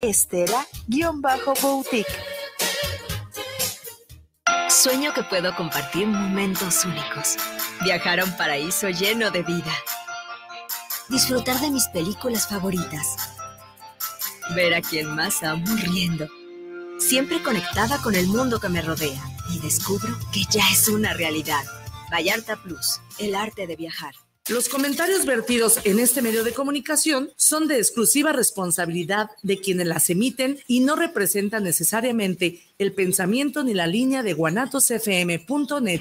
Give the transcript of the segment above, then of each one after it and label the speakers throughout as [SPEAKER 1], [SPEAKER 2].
[SPEAKER 1] Estela-Boutique.
[SPEAKER 2] Sueño que puedo compartir momentos únicos. Viajar a un paraíso lleno de vida. Disfrutar de mis películas favoritas. Ver a quien más amo riendo. Siempre conectada con el mundo que me rodea. Y descubro que ya es una realidad. Vallarta Plus, el arte de viajar.
[SPEAKER 3] Los comentarios vertidos en este medio de comunicación son de exclusiva responsabilidad de quienes las emiten y no representan necesariamente el pensamiento ni la línea de guanatosfm.net.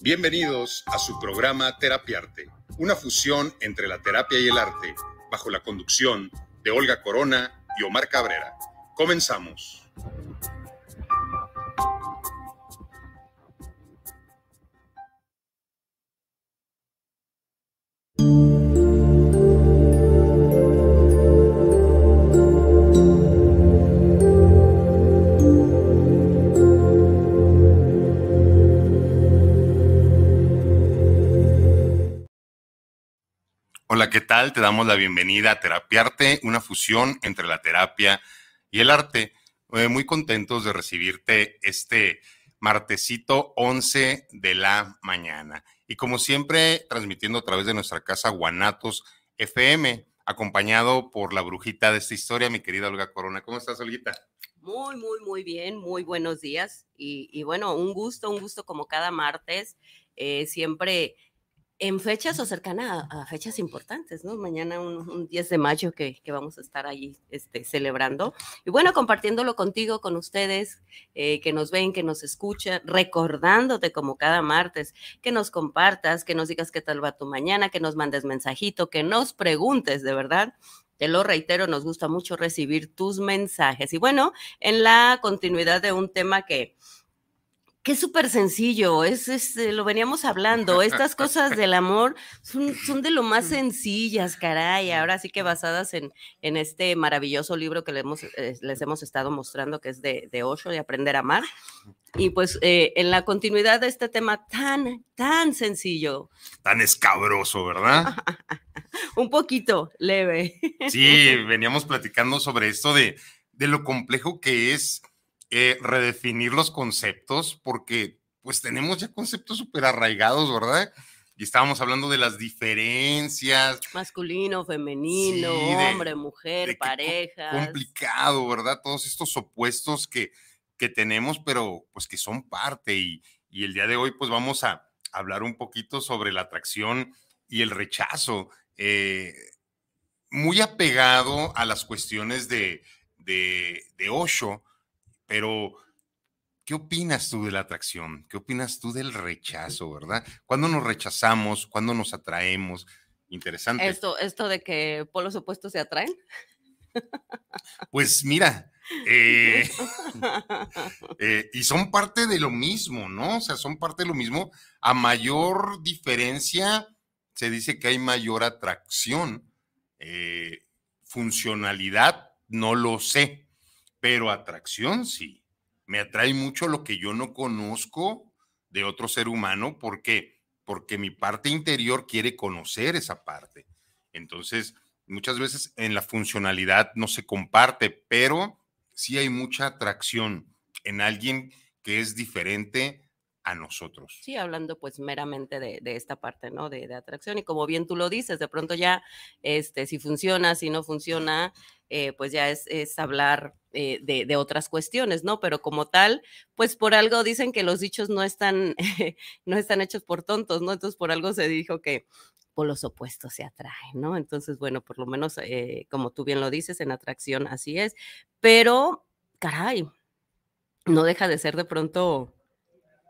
[SPEAKER 4] Bienvenidos a su programa Terapiarte, una fusión entre la terapia y el arte, bajo la conducción de Olga Corona y Omar Cabrera. Comenzamos. Hola, ¿qué tal? Te damos la bienvenida a Terapiarte, una fusión entre la terapia y el arte. Eh, muy contentos de recibirte este martesito 11 de la mañana. Y como siempre, transmitiendo a través de nuestra casa Guanatos FM, acompañado por la brujita de esta historia, mi querida Olga Corona. ¿Cómo estás, Olguita?
[SPEAKER 5] Muy, muy, muy bien, muy buenos días. Y, bueno, un gusto, un gusto como cada martes. Eh, siempre en fechas o cercana a, fechas importantes, ¿no? Mañana un, 10 de mayo que, vamos a estar ahí este, celebrando. Y bueno, compartiéndolo contigo, con ustedes, eh, que nos ven, que nos escuchan, recordándote como cada martes, que nos compartas, que nos digas qué tal va tu mañana, que nos mandes mensajito, que nos preguntes, de verdad. Te lo reitero, nos gusta mucho recibir tus mensajes. Y bueno, en la continuidad de un tema que que es súper sencillo, es, eh, lo veníamos hablando, estas cosas del amor son, son, de lo más sencillas, caray, ahora sí que basadas en, en este maravilloso libro que les hemos, eh, les hemos estado mostrando, que es de, de Osho, de Aprender a Amar. Y pues eh, en la continuidad de este tema tan, tan sencillo.
[SPEAKER 4] Tan escabroso, ¿verdad?
[SPEAKER 5] Un poquito leve.
[SPEAKER 4] Sí, veníamos platicando sobre esto de, de lo complejo que es eh, redefinir los conceptos, porque pues tenemos ya conceptos súper arraigados, ¿verdad? Y estábamos hablando de las diferencias.
[SPEAKER 5] Masculino, femenino, hombre, mujer, pareja.
[SPEAKER 4] Complicado, ¿verdad? Todos estos opuestos que, que tenemos, pero pues que son parte. Y, y el día de hoy pues vamos a hablar un poquito sobre la atracción y el rechazo. Eh, muy apegado a las cuestiones de, de, de Osho, pero, ¿qué opinas tú de la atracción? ¿Qué opinas tú del rechazo, verdad? ¿Cuándo nos rechazamos? ¿Cuándo nos atraemos? Interesante.
[SPEAKER 5] Esto, esto de que polos opuestos se atraen.
[SPEAKER 4] Pues mira, eh, eh, y son parte de lo mismo, ¿no? O sea, son parte de lo mismo. A mayor diferencia, se dice que hay mayor atracción. Eh, funcionalidad, no lo sé pero atracción sí. Me atrae mucho lo que yo no conozco de otro ser humano. ¿Por qué? Porque mi parte interior quiere conocer esa parte. Entonces, muchas veces en la funcionalidad no se comparte, pero sí hay mucha atracción en alguien que es diferente a nosotros.
[SPEAKER 5] Sí, hablando pues meramente de, esta parte, ¿no? De, de, atracción y como bien tú lo dices, de pronto ya, este, si funciona, si no funciona, eh, pues ya es, hablar eh, de, otras cuestiones, ¿no? Pero como tal, pues por algo dicen que los dichos no están, no están hechos por tontos, ¿no? Entonces por algo se dijo que por los opuestos se atraen, ¿no? Entonces, bueno, por lo menos, eh, como tú bien lo dices, en atracción así es, pero, caray, no deja de ser de pronto,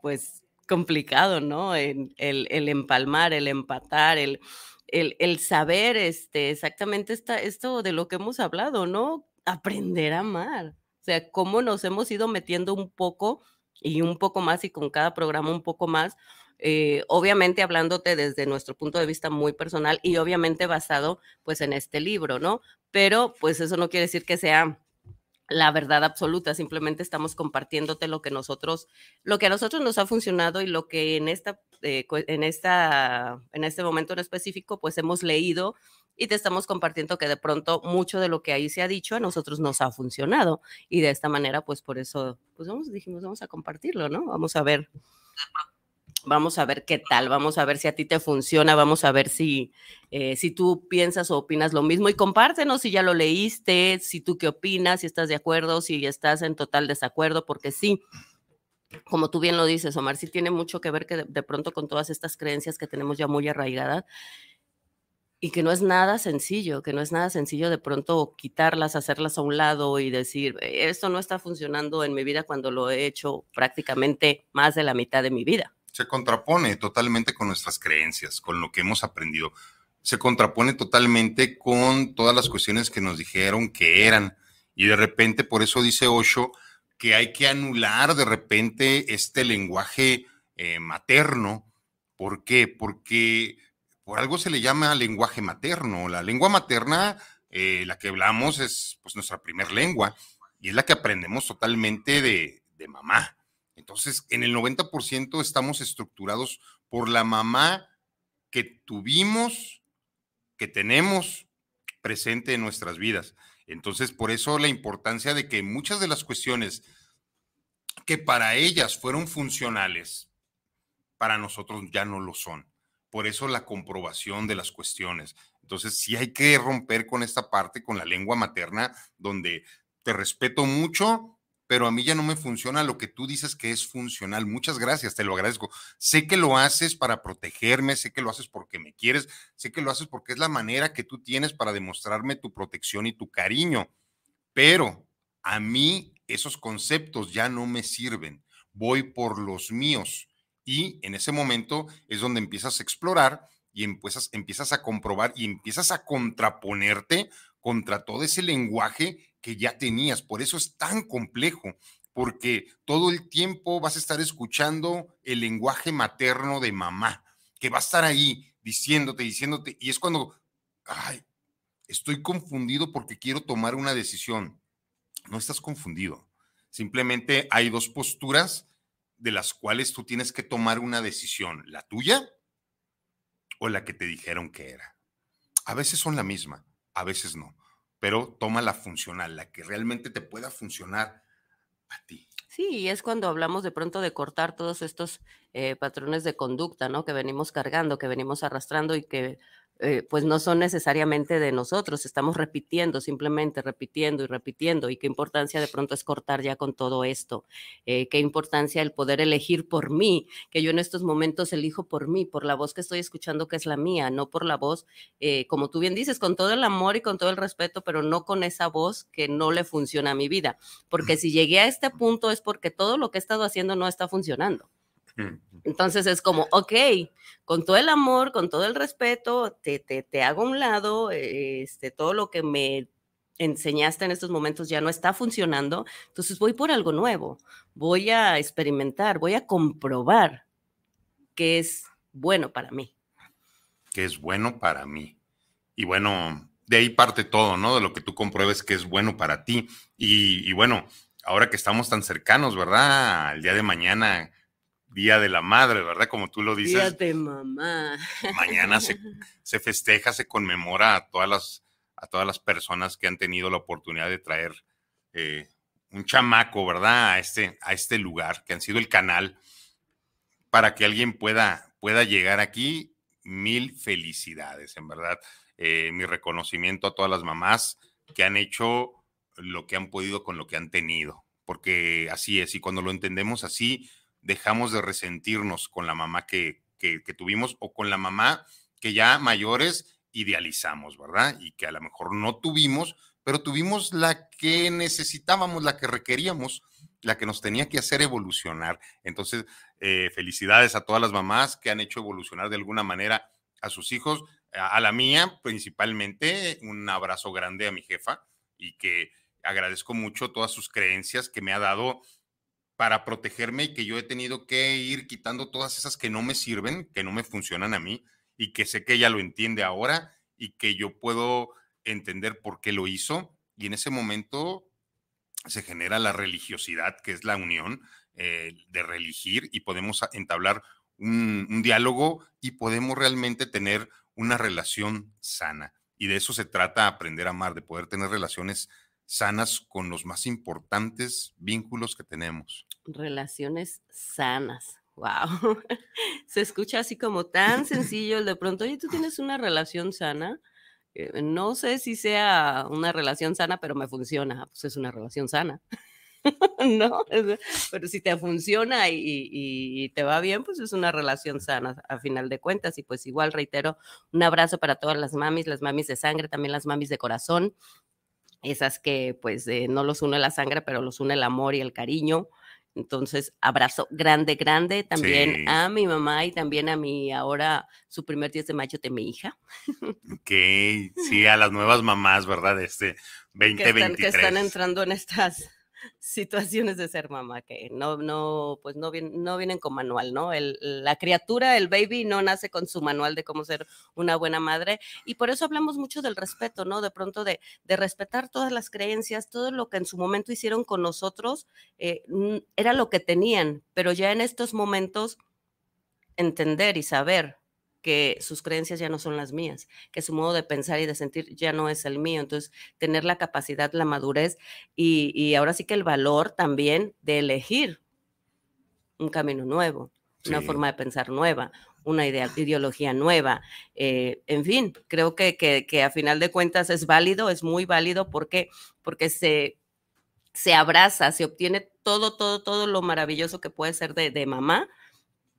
[SPEAKER 5] pues, complicado, ¿no? el, el empalmar, el empatar, el el, saber este, exactamente esta, esto de lo que hemos hablado, ¿no? Aprender a amar. O sea, cómo nos hemos ido metiendo un poco y un poco más y con cada programa un poco más, eh, obviamente hablándote desde nuestro punto de vista muy personal y obviamente basado pues en este libro, ¿no? Pero pues eso no quiere decir que sea la verdad absoluta, simplemente estamos compartiéndote lo que nosotros, lo que a nosotros nos ha funcionado y lo que en esta, eh, en esta, en este momento en específico, pues hemos leído y te estamos compartiendo que de pronto mucho de lo que ahí se ha dicho a nosotros nos ha funcionado y de esta manera, pues por eso, pues vamos, dijimos, vamos a compartirlo, ¿no? Vamos a ver vamos a ver qué tal, vamos a ver si a ti te funciona, vamos a ver si, eh, si tú piensas o opinas lo mismo. Y compártenos si ya lo leíste, si tú qué opinas, si estás de acuerdo, si estás en total desacuerdo, porque sí, como tú bien lo dices, Omar, sí tiene mucho que ver que de, pronto con todas estas creencias que tenemos ya muy arraigadas y que no es nada sencillo, que no es nada sencillo de pronto quitarlas, hacerlas a un lado y decir, esto no está funcionando en mi vida cuando lo he hecho prácticamente más de la mitad de mi vida
[SPEAKER 4] se contrapone totalmente con nuestras creencias, con lo que hemos aprendido. Se contrapone totalmente con todas las cuestiones que nos dijeron que eran. Y de repente, por eso dice Osho, que hay que anular de repente este lenguaje eh, materno. ¿Por qué? Porque por algo se le llama lenguaje materno. La lengua materna, eh, la que hablamos, es pues nuestra primer lengua y es la que aprendemos totalmente de, de mamá. Entonces, en el 90% estamos estructurados por la mamá que tuvimos, que tenemos presente en nuestras vidas. Entonces, por eso la importancia de que muchas de las cuestiones que para ellas fueron funcionales, para nosotros ya no lo son. Por eso la comprobación de las cuestiones. Entonces, sí hay que romper con esta parte, con la lengua materna, donde te respeto mucho, pero a mí ya no me funciona lo que tú dices que es funcional. Muchas gracias, te lo agradezco. Sé que lo haces para protegerme, sé que lo haces porque me quieres, sé que lo haces porque es la manera que tú tienes para demostrarme tu protección y tu cariño, pero a mí esos conceptos ya no me sirven. Voy por los míos y en ese momento es donde empiezas a explorar y empiezas, empiezas a comprobar y empiezas a contraponerte contra todo ese lenguaje que ya tenías. Por eso es tan complejo, porque todo el tiempo vas a estar escuchando el lenguaje materno de mamá, que va a estar ahí diciéndote, diciéndote, y es cuando, ay, estoy confundido porque quiero tomar una decisión. No estás confundido. Simplemente hay dos posturas de las cuales tú tienes que tomar una decisión, la tuya o la que te dijeron que era. A veces son la misma, a veces no pero toma la funcional, la que realmente te pueda funcionar a ti.
[SPEAKER 5] Sí, es cuando hablamos de pronto de cortar todos estos eh, patrones de conducta, ¿no? Que venimos cargando, que venimos arrastrando y que eh, pues no son necesariamente de nosotros, estamos repitiendo, simplemente repitiendo y repitiendo. Y qué importancia de pronto es cortar ya con todo esto. Eh, qué importancia el poder elegir por mí, que yo en estos momentos elijo por mí, por la voz que estoy escuchando que es la mía, no por la voz, eh, como tú bien dices, con todo el amor y con todo el respeto, pero no con esa voz que no le funciona a mi vida. Porque si llegué a este punto es porque todo lo que he estado haciendo no está funcionando. Entonces es como, ok, con todo el amor, con todo el respeto, te, te, te hago a un lado, este, todo lo que me enseñaste en estos momentos ya no está funcionando, entonces voy por algo nuevo, voy a experimentar, voy a comprobar que es bueno para mí.
[SPEAKER 4] Que es bueno para mí. Y bueno, de ahí parte todo, ¿no? De lo que tú compruebes que es bueno para ti. Y, y bueno, ahora que estamos tan cercanos, ¿verdad? El día de mañana, Día de la Madre, ¿verdad? Como tú lo dices.
[SPEAKER 5] Día de mamá.
[SPEAKER 4] Mañana se, se, festeja, se conmemora a todas, las, a todas las personas que han tenido la oportunidad de traer eh, un chamaco, ¿verdad? A este, a este lugar, que han sido el canal para que alguien pueda, pueda llegar aquí. Mil felicidades, en verdad. Eh, mi reconocimiento a todas las mamás que han hecho lo que han podido con lo que han tenido, porque así es, y cuando lo entendemos así, dejamos de resentirnos con la mamá que, tuvimos o con la mamá que ya mayores idealizamos, ¿verdad? Y que a lo mejor no tuvimos, pero tuvimos la que necesitábamos, la que requeríamos, la que nos tenía que hacer evolucionar. Entonces, eh, felicidades a todas las mamás que han hecho evolucionar de alguna manera a sus hijos, a la mía principalmente, un abrazo grande a mi jefa y que agradezco mucho todas sus creencias que me ha dado para protegerme y que yo he tenido que ir quitando todas esas que no me sirven, que no me funcionan a mí y que sé que ella lo entiende ahora y que yo puedo entender por qué lo hizo. Y en ese momento se genera la religiosidad, que es la unión eh, de religir, y podemos entablar un, diálogo y podemos realmente tener una relación sana. Y de eso se trata aprender a amar, de poder tener relaciones sanas con los más importantes vínculos que tenemos.
[SPEAKER 5] Relaciones sanas. Wow. Se escucha así como tan sencillo. De pronto, oye, tú tienes una relación sana. Eh, no sé si sea una relación sana, pero me funciona. Pues es una relación sana. ¿no? Pero si te funciona y, te va bien, pues es una relación sana a final de cuentas. Y pues igual reitero, un abrazo para todas las mamis, las mamis de sangre, también las mamis de corazón, esas que pues eh, no los une la sangre, pero los une el amor y el cariño. Entonces, abrazo grande, grande también a mi mamá y también a mi ahora, su primer 10 de mayo de mi hija.
[SPEAKER 4] Ok, sí, a las nuevas mamás, ¿verdad? Este 2023.
[SPEAKER 5] que están entrando en estas situaciones de ser mamá que no, no, pues no, vienen, no vienen con manual, ¿no? El, la criatura, el baby, no nace con su manual de cómo ser una buena madre y por eso hablamos mucho del respeto, ¿no? De pronto de, de respetar todas las creencias, todo lo que en su momento hicieron con nosotros eh, era lo que tenían, pero ya en estos momentos entender y saber que sus creencias ya no son las mías, que su modo de pensar y de sentir ya no es el mío. Entonces, tener la capacidad, la madurez y, ahora sí que el valor también de elegir un camino nuevo, una forma de pensar nueva, una idea, ideología nueva. Eh, en fin, creo que, que, a final de cuentas es válido, es muy válido porque, porque se, se abraza, se obtiene todo, todo, todo lo maravilloso que puede ser de, de mamá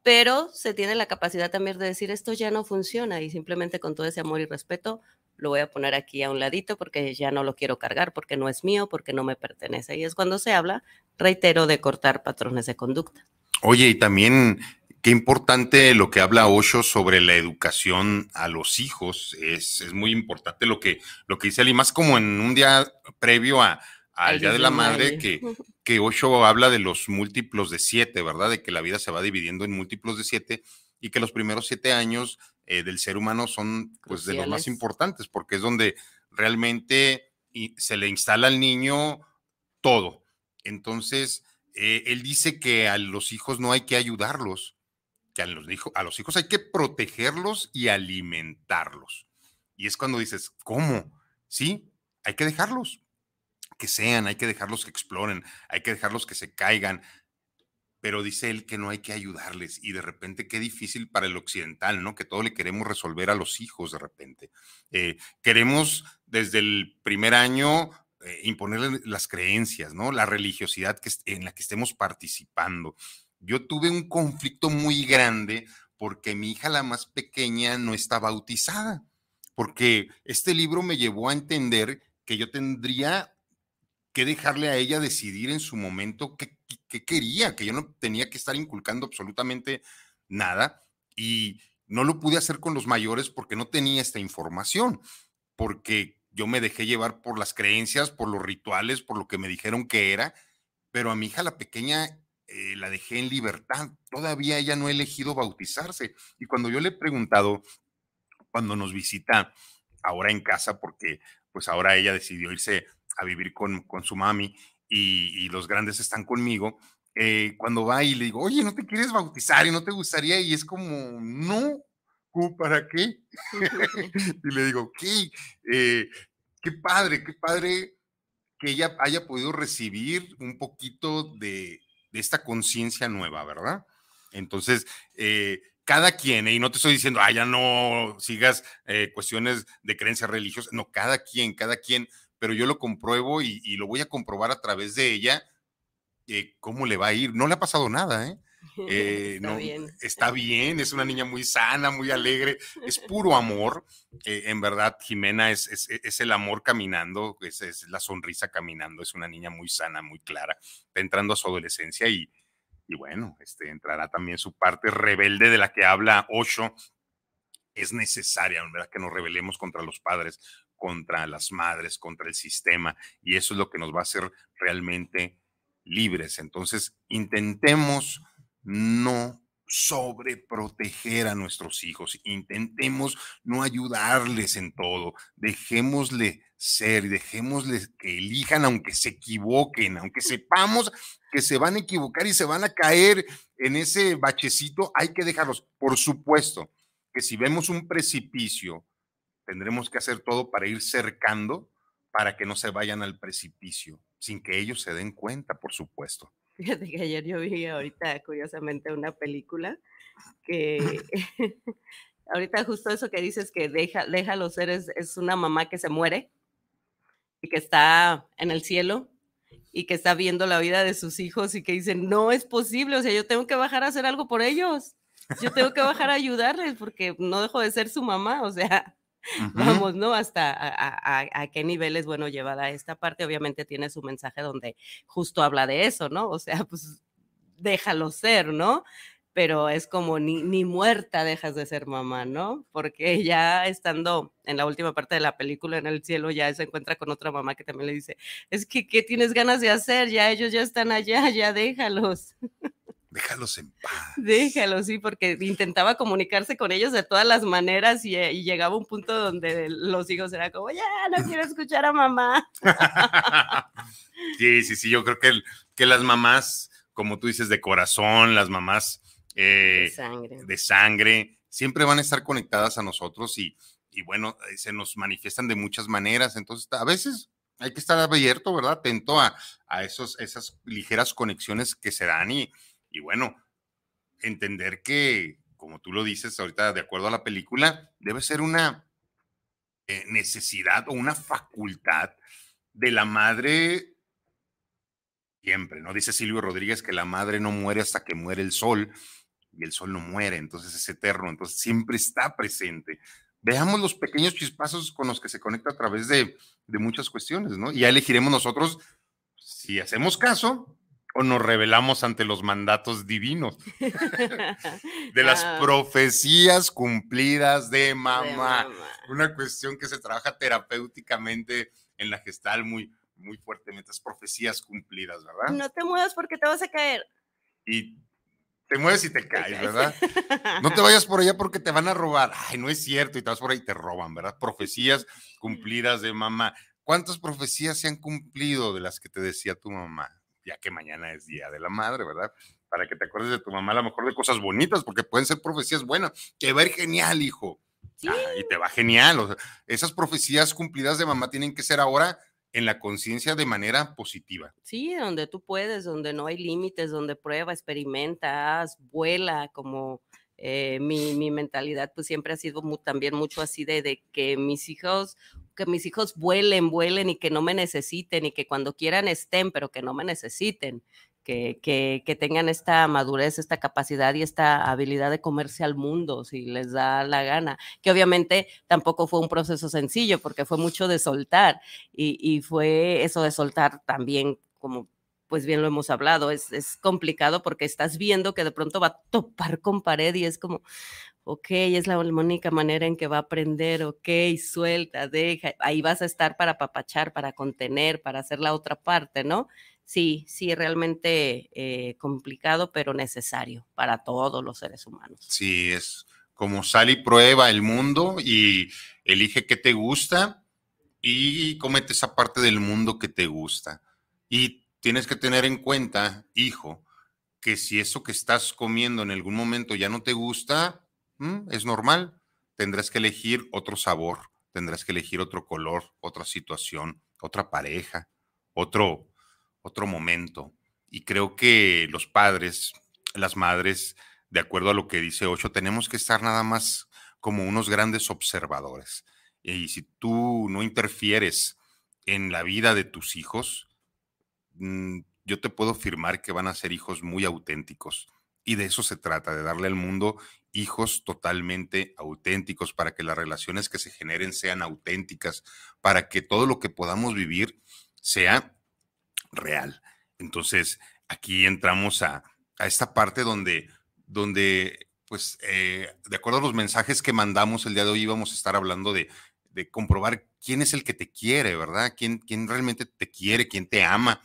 [SPEAKER 5] pero se tiene la capacidad también de decir esto ya no funciona y simplemente con todo ese amor y respeto lo voy a poner aquí a un ladito porque ya no lo quiero cargar, porque no es mío, porque no me pertenece. Y es cuando se habla, reitero, de cortar patrones de conducta.
[SPEAKER 4] Oye, y también qué importante lo que habla Osho sobre la educación a los hijos. Es, es muy importante lo que, lo que dice él, y más como en un día previo a, al Día de la Madre, que, que Osho habla de los múltiplos de siete, ¿verdad? De que la vida se va dividiendo en múltiplos de siete y que los primeros siete años eh, del ser humano son pues de los más importantes porque es donde realmente se le instala al niño todo. Entonces, eh, él dice que a los hijos no hay que ayudarlos, que a los, a los hijos hay que protegerlos y alimentarlos. Y es cuando dices, ¿cómo? Sí, hay que dejarlos que sean, hay que dejarlos que exploren, hay que dejarlos que se caigan. Pero dice él que no hay que ayudarles y de repente qué difícil para el occidental, ¿no? Que todo le queremos resolver a los hijos de repente. Eh, queremos desde el primer año eh, imponerle las creencias, ¿no? La religiosidad que, en la que estemos participando. Yo tuve un conflicto muy grande porque mi hija, la más pequeña, no está bautizada, porque este libro me llevó a entender que yo tendría dejarle a ella decidir en su momento qué, quería, que yo no tenía que estar inculcando absolutamente nada y no lo pude hacer con los mayores porque no tenía esta información, porque yo me dejé llevar por las creencias, por los rituales, por lo que me dijeron que era, pero a mi hija la pequeña eh, la dejé en libertad, todavía ella no ha elegido bautizarse. Y cuando yo le he preguntado, cuando nos visita ahora en casa, porque pues ahora ella decidió irse a vivir con, con su mami y, los grandes están conmigo, eh, cuando va y le digo, oye, ¿no te quieres bautizar y no te gustaría? Y es como, no, ¿para qué? y le digo, ¿qué? Eh, qué padre, qué padre que ella haya podido recibir un poquito de, de esta conciencia nueva, ¿verdad? Entonces, eh, cada quien, y no te estoy diciendo, ah, ya no sigas cuestiones de creencias religiosas, no, cada quien, cada quien pero yo lo compruebo y, lo voy a comprobar a través de ella eh, cómo le va a ir. No le ha pasado nada, ¿eh?
[SPEAKER 5] eh está, bien.
[SPEAKER 4] está bien, es una niña muy sana, muy alegre, es puro amor. Eh, en verdad, Jimena es, es, el amor caminando, es, es, la sonrisa caminando, es una niña muy sana, muy clara, está entrando a su adolescencia y, y bueno, este, entrará también su parte rebelde de la que habla Osho. Es necesaria, ¿verdad? Que nos rebelemos contra los padres, contra las madres, contra el sistema, y eso es lo que nos va a hacer realmente libres. Entonces, intentemos no sobreproteger a nuestros hijos. Intentemos no ayudarles en todo. Dejémosle ser, dejémosles que elijan aunque se equivoquen, aunque sepamos que se van a equivocar y se van a caer en ese bachecito, hay que dejarlos. Por supuesto que si vemos un precipicio, tendremos que hacer todo para ir cercando para que no se vayan al precipicio, sin que ellos se den cuenta, por supuesto.
[SPEAKER 5] Fíjate que ayer yo vi ahorita, curiosamente, una película que ahorita justo eso que dices que deja, déjalo ser es, es una mamá que se muere y que está en el cielo y que está viendo la vida de sus hijos y que dicen, no es posible, o sea, yo tengo que bajar a hacer algo por ellos, yo tengo que bajar a ayudarles porque no dejo de ser su mamá, o sea, Vamos, ¿no? Hasta a, qué nivel es bueno llevada esta parte. Obviamente tiene su mensaje donde justo habla de eso, ¿no? O sea, pues déjalo ser, ¿no? Pero es como ni, ni muerta dejas de ser mamá, ¿no? Porque ya estando en la última parte de la película en el cielo, ya se encuentra con otra mamá que también le dice, es que, ¿qué tienes ganas de hacer? Ya ellos ya están allá, ya déjalos.
[SPEAKER 4] Déjalos en paz.
[SPEAKER 5] Déjalos, sí, porque intentaba comunicarse con ellos de todas las maneras y, eh, llegaba un punto donde los hijos eran como, ya, no quiero escuchar a mamá.
[SPEAKER 4] sí, sí, sí, yo creo que, que las mamás, como tú dices, de corazón, las mamás de, eh, sangre. de sangre, siempre van a estar conectadas a nosotros y, y bueno, eh, se nos manifiestan de muchas maneras. Entonces, a veces hay que estar abierto, ¿verdad? Atento a, a esos, esas ligeras conexiones que se dan y, y bueno, entender que, como tú lo dices ahorita, de acuerdo a la película, debe ser una eh, necesidad o una facultad de la madre siempre, ¿no? Dice Silvio Rodríguez que la madre no muere hasta que muere el sol y el sol no muere, entonces es eterno, entonces siempre está presente. Veamos los pequeños chispazos con los que se conecta a través de, de muchas cuestiones, ¿no? Y ya elegiremos nosotros si hacemos caso o nos revelamos ante los mandatos divinos de las ah. profecías cumplidas de mamá. Una cuestión que se trabaja terapéuticamente en la gestal muy, muy fuertemente, es profecías cumplidas, ¿verdad?
[SPEAKER 5] No te muevas porque te vas a caer.
[SPEAKER 4] Y te mueves y te caes, ¿verdad? No te vayas por allá porque te van a robar. Ay, no es cierto, y te vas por ahí y te roban, ¿verdad? Profecías cumplidas de mamá. ¿Cuántas profecías se han cumplido de las que te decía tu mamá? Ya que mañana es Día de la Madre, ¿verdad? Para que te acuerdes de tu mamá a lo mejor de cosas bonitas, porque pueden ser profecías buenas. Te va a ir genial, hijo. Ah, y te va genial. esas profecías cumplidas de mamá tienen que ser ahora en la conciencia de manera positiva.
[SPEAKER 5] Sí, donde tú puedes, donde no hay límites, donde prueba, experimenta, vuela, como eh, mi, mi, mentalidad pues siempre ha sido también mucho así de, de, que mis hijos, que mis hijos vuelen, vuelen y que no me necesiten y que cuando quieran estén, pero que no me necesiten. Que, que, que, tengan esta madurez, esta capacidad y esta habilidad de comerse al mundo si les da la gana, que obviamente tampoco fue un proceso sencillo porque fue mucho de soltar y, y fue eso de soltar también como pues bien lo hemos hablado, es, es, complicado porque estás viendo que de pronto va a topar con pared y es como, ok, es la única manera en que va a aprender, ok, suelta, deja, ahí vas a estar para papachar, para contener, para hacer la otra parte, ¿no? Sí, sí, realmente eh, complicado, pero necesario para todos los seres humanos.
[SPEAKER 4] Sí, es como sal y prueba el mundo y elige qué te gusta y comete esa parte del mundo que te gusta. Y tienes que tener en cuenta, hijo, que si eso que estás comiendo en algún momento ya no te gusta, mm, es normal. Tendrás que elegir otro sabor, tendrás que elegir otro color, otra situación, otra pareja, otro, otro momento. Y creo que los padres, las madres, de acuerdo a lo que dice Ocho, tenemos que estar nada más como unos grandes observadores. Y si tú no interfieres en la vida de tus hijos, yo te puedo afirmar que van a ser hijos muy auténticos. Y de eso se trata, de darle al mundo hijos totalmente auténticos para que las relaciones que se generen sean auténticas, para que todo lo que podamos vivir sea real. Entonces, aquí entramos a, esta parte donde, donde pues, eh, de acuerdo a los mensajes que mandamos el día de hoy, íbamos a estar hablando de, de comprobar quién es el que te quiere, ¿verdad? ¿Quién, quién realmente te quiere, quién te ama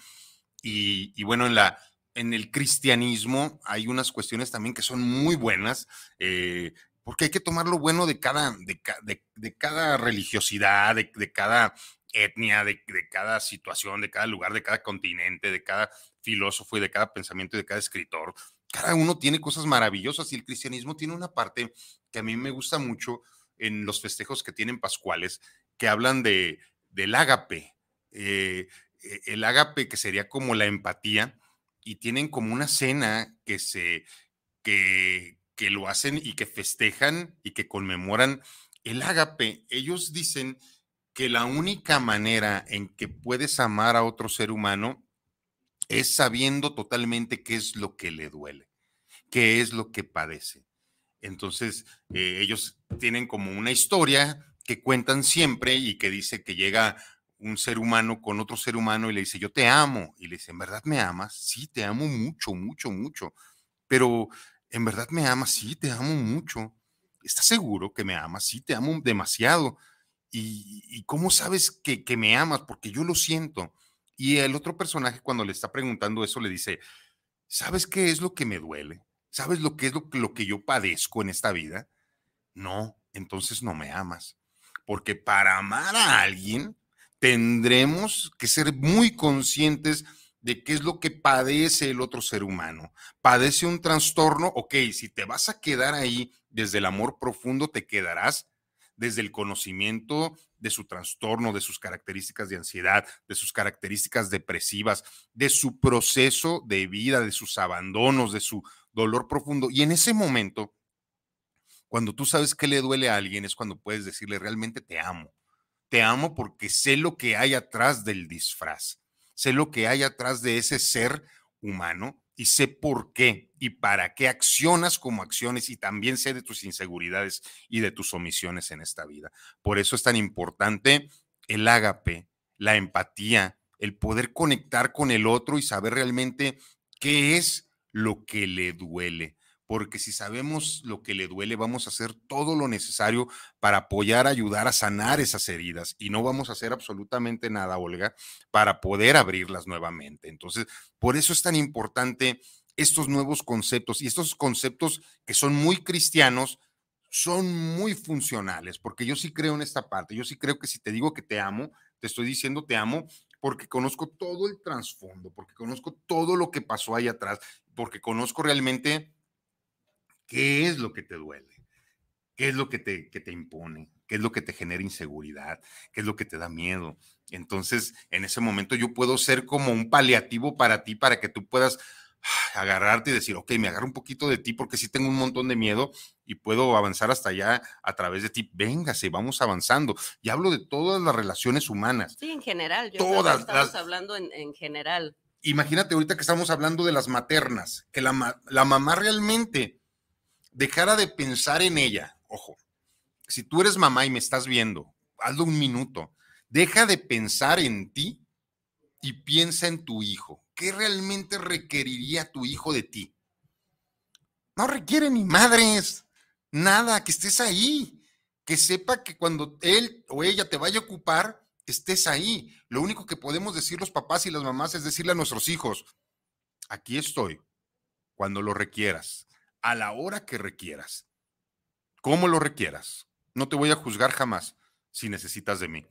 [SPEAKER 4] y, bueno, en la en el cristianismo hay unas cuestiones también que son muy buenas, eh, porque hay que tomar lo bueno de cada, de, cada religiosidad, de, cada etnia, de, cada situación, de cada lugar, de cada continente, de cada filósofo y de cada pensamiento y de cada escritor. Cada uno tiene cosas maravillosas y el cristianismo tiene una parte que a mí me gusta mucho en los festejos que tienen pascuales, que hablan de, del ágape. Eh, el ágape que sería como la empatía y tienen como una cena que se, que, que lo hacen y que festejan y que conmemoran el ágape. Ellos dicen que la única manera en que puedes amar a otro ser humano es sabiendo totalmente qué es lo que le duele, qué es lo que padece. Entonces, eh, ellos tienen como una historia que cuentan siempre y que dice que llega un ser humano con otro ser humano y le dice, yo te amo. Y le dice, ¿en verdad me amas? Sí, te amo mucho, mucho, mucho. Pero ¿En verdad me amas? Sí, te amo mucho. ¿Estás seguro que me amas? Sí, te amo demasiado. ¿Y, cómo sabes que, que, me amas? Porque yo lo siento. Y el otro personaje cuando le está preguntando eso le dice, ¿sabes qué es lo que me duele? ¿Sabes lo que es lo, lo que yo padezco en esta vida? No, entonces no me amas. Porque para amar a alguien tendremos que ser muy conscientes de qué es lo que padece el otro ser humano. Padece un trastorno, ok, si te vas a quedar ahí desde el amor profundo, te quedarás desde el conocimiento de su trastorno, de sus características de ansiedad, de sus características depresivas, de su proceso de vida, de sus abandonos, de su dolor profundo. Y en ese momento, cuando tú sabes que le duele a alguien, es cuando puedes decirle, realmente te amo. Te amo porque sé lo que hay atrás del disfraz sé lo que hay atrás de ese ser humano y sé por qué y para qué accionas como acciones y también sé de tus inseguridades y de tus omisiones en esta vida. Por eso es tan importante el ágape, la empatía, el poder conectar con el otro y saber realmente qué es lo que le duele porque si sabemos lo que le duele, vamos a hacer todo lo necesario para apoyar, ayudar a sanar esas heridas y no vamos a hacer absolutamente nada, Olga, para poder abrirlas nuevamente. Entonces, por eso es tan importante estos nuevos conceptos y estos conceptos que son muy cristianos, son muy funcionales, porque yo sí creo en esta parte, yo sí creo que si te digo que te amo, te estoy diciendo te amo porque conozco todo el trasfondo, porque conozco todo lo que pasó ahí atrás, porque conozco realmente ¿Qué es lo que te duele? ¿Qué es lo que te, te impone? ¿Qué es lo que te genera inseguridad? ¿Qué es lo que te da miedo? Entonces, en ese momento yo puedo ser como un paliativo para ti, para que tú puedas agarrarte y decir, ok, me agarro un poquito de ti porque sí tengo un montón de miedo y puedo avanzar hasta allá a través de ti. Véngase, vamos avanzando. Y hablo de todas las relaciones humanas.
[SPEAKER 5] Sí, en general. Yo todas. Estamos hablando en, en, general.
[SPEAKER 4] Imagínate ahorita que estamos hablando de las maternas, que la, la mamá realmente dejara de pensar en ella. Ojo, si tú eres mamá y me estás viendo, hazlo un minuto. Deja de pensar en ti y piensa en tu hijo. ¿Qué realmente requeriría tu hijo de ti? No requiere ni madres, nada, que estés ahí, que sepa que cuando él o ella te vaya a ocupar, estés ahí. Lo único que podemos decir los papás y las mamás es decirle a nuestros hijos, aquí estoy, cuando lo requieras a la hora que requieras, como lo requieras. No te voy a juzgar jamás si necesitas de mí.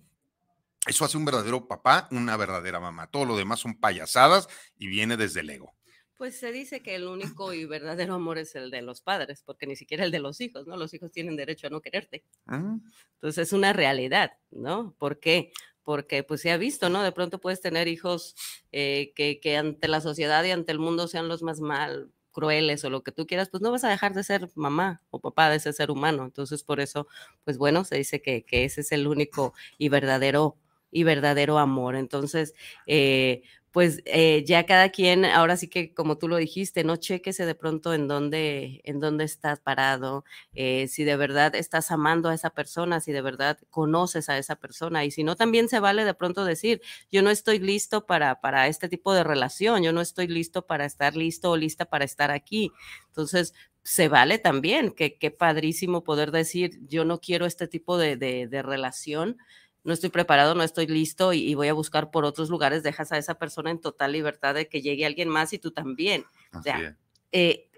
[SPEAKER 4] Eso hace un verdadero papá, una verdadera mamá. Todo lo demás son payasadas y viene desde el ego.
[SPEAKER 5] Pues se dice que el único y verdadero amor es el de los padres, porque ni siquiera el de los hijos, ¿no? Los hijos tienen derecho a no quererte. Ah. Entonces es una realidad, ¿no? ¿Por qué? Porque pues se ha visto, ¿no? De pronto puedes tener hijos eh, que, que, ante la sociedad y ante el mundo sean los más mal, crueles o lo que tú quieras, pues no vas a dejar de ser mamá o papá de ese ser humano. Entonces, por eso, pues bueno, se dice que, que ese es el único y verdadero y verdadero amor. Entonces, eh, pues eh, ya cada quien, ahora sí que como tú lo dijiste, no chequese de pronto en dónde, en dónde estás parado, eh, si de verdad estás amando a esa persona, si de verdad conoces a esa persona, y si no, también se vale de pronto decir, yo no estoy listo para, para este tipo de relación, yo no estoy listo para estar listo o lista para estar aquí. Entonces, se vale también, que qué padrísimo poder decir, yo no quiero este tipo de, de, de relación no estoy preparado, no estoy listo y, voy a buscar por otros lugares, dejas a esa persona en total libertad de que llegue alguien más y tú también. o sea, eh,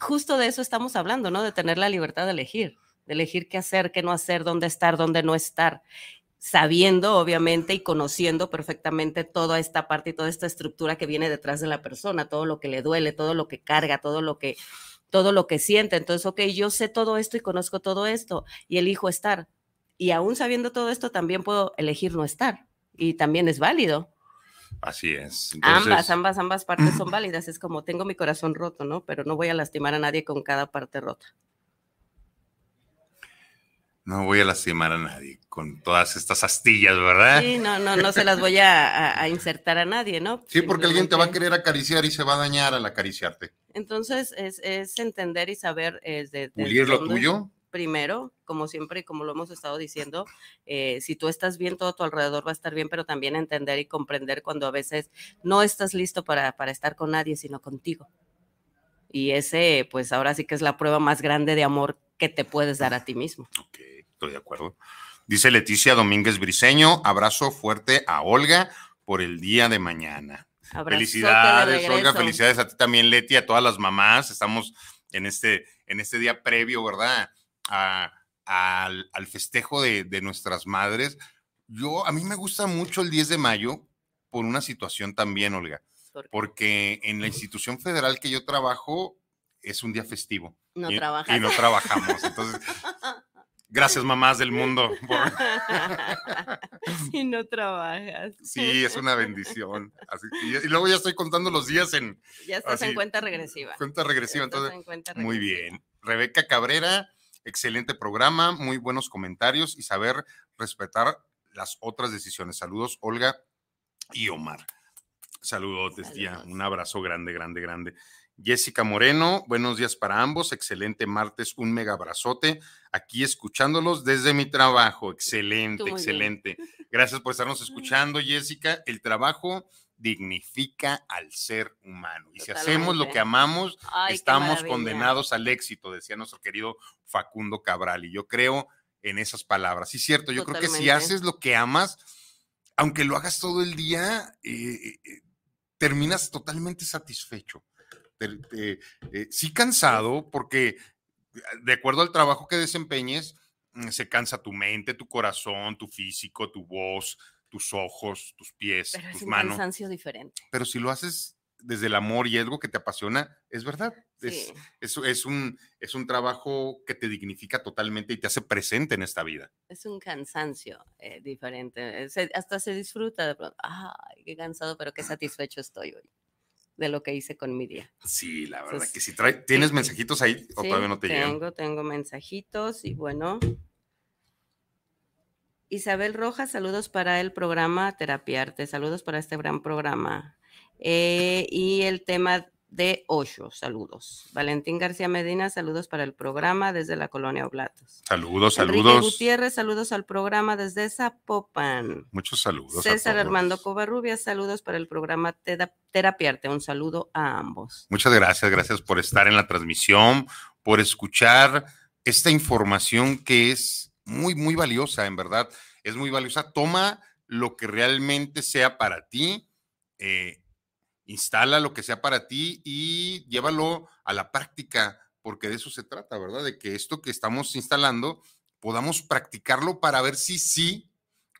[SPEAKER 5] justo de eso estamos hablando, ¿no? De tener la libertad de elegir, de elegir qué hacer, qué no hacer, dónde estar, dónde no estar sabiendo, obviamente, y conociendo perfectamente toda esta parte y toda esta estructura que viene detrás de la persona, todo lo que le duele, todo lo que carga, todo lo que, todo lo que siente. Entonces, ok, yo sé todo esto y conozco todo esto y elijo estar. Y aún sabiendo todo esto, también puedo elegir no estar. Y también es válido.
[SPEAKER 4] Así es.
[SPEAKER 5] Ambas, ambas, ambas partes son válidas. Es como tengo mi corazón roto, ¿no? Pero no voy a lastimar a nadie con cada parte rota.
[SPEAKER 4] No voy a lastimar a nadie con todas estas astillas, ¿verdad?
[SPEAKER 5] Sí, no, no, no se las voy a, insertar a nadie, ¿no?
[SPEAKER 4] Sí, porque alguien te va a querer acariciar y se va a dañar al acariciarte.
[SPEAKER 5] Entonces, es, entender y saber es de,
[SPEAKER 4] ¿Pulir lo tuyo?
[SPEAKER 5] Primero, como siempre y como lo hemos estado diciendo, eh, si tú estás bien, todo a tu alrededor va a estar bien, pero también entender y comprender cuando a veces no estás listo para, para estar con nadie, sino contigo. Y ese, pues ahora sí que es la prueba más grande de amor que te puedes dar a ti mismo.
[SPEAKER 4] Ok de acuerdo. Dice Leticia Domínguez Briseño, abrazo fuerte a Olga por el día de mañana. felicidades, Olga, felicidades a ti también, Leti, a todas las mamás. Estamos en este, en este día previo, ¿verdad? Al, festejo de, nuestras madres. Yo, a mí me gusta mucho el 10 de mayo por una situación también, Olga, porque en la institución federal que yo trabajo es un día festivo.
[SPEAKER 5] No
[SPEAKER 4] y,
[SPEAKER 5] y
[SPEAKER 4] no trabajamos. Entonces, Gracias, mamás del mundo.
[SPEAKER 5] y no trabajas.
[SPEAKER 4] Sí, es una bendición. y, luego ya estoy contando los días en.
[SPEAKER 5] Ya estás en cuenta regresiva.
[SPEAKER 4] Cuenta regresiva, entonces. Muy bien. Rebeca Cabrera, excelente programa, muy buenos comentarios y saber respetar las otras decisiones. Saludos, Olga y Omar. Saludos, tía. Un abrazo grande, grande, grande. Jessica Moreno, buenos días para ambos, excelente martes, un mega abrazote, aquí escuchándolos desde mi trabajo, excelente, excelente. Gracias por estarnos escuchando, Jessica. El trabajo dignifica al ser humano. Y si hacemos lo que amamos, estamos condenados al éxito, decía nuestro querido Facundo Cabral. Y yo creo en esas palabras. Sí, cierto, yo creo que si haces lo que amas, aunque lo hagas todo el día, eh, eh, terminas totalmente satisfecho eh, sí cansado, porque de acuerdo al trabajo que desempeñes, mm, se cansa tu mente, tu corazón, tu físico, tu voz, tus ojos, tus pies,
[SPEAKER 5] Pero
[SPEAKER 4] tus
[SPEAKER 5] es un
[SPEAKER 4] manos.
[SPEAKER 5] cansancio diferente.
[SPEAKER 4] Pero si lo haces desde el amor y algo que te apasiona, es verdad. Es, es, un, es un trabajo que te dignifica totalmente y te hace presente en esta vida.
[SPEAKER 5] Es un cansancio eh, diferente. hasta se disfruta de pronto. Ay, qué cansado, pero qué satisfecho estoy hoy de lo que hice con mi día.
[SPEAKER 4] Sí, la verdad que si trae, ¿tienes mensajitos ahí o todavía no te
[SPEAKER 5] tengo,
[SPEAKER 4] llegan?
[SPEAKER 5] Tengo, tengo mensajitos y bueno. Isabel Rojas, saludos para el programa Terapiarte, saludos para este gran programa. Eh, y el tema de Osho. Saludos. Valentín García Medina, saludos para el programa desde la colonia Oblatos.
[SPEAKER 4] Saludos,
[SPEAKER 5] Enrique
[SPEAKER 4] saludos.
[SPEAKER 5] Gutiérrez, saludos al programa desde Zapopan.
[SPEAKER 4] Muchos saludos.
[SPEAKER 5] César Armando Covarrubias, saludos para el programa Terapiarte. Un saludo a ambos.
[SPEAKER 4] Muchas gracias, gracias por estar en la transmisión, por escuchar esta información que es muy, muy valiosa, en verdad. Es muy valiosa. Toma lo que realmente sea para ti. Eh, instala lo que sea para ti y llévalo a la práctica, porque de eso se trata, ¿verdad? De que esto que estamos instalando podamos practicarlo para ver si sí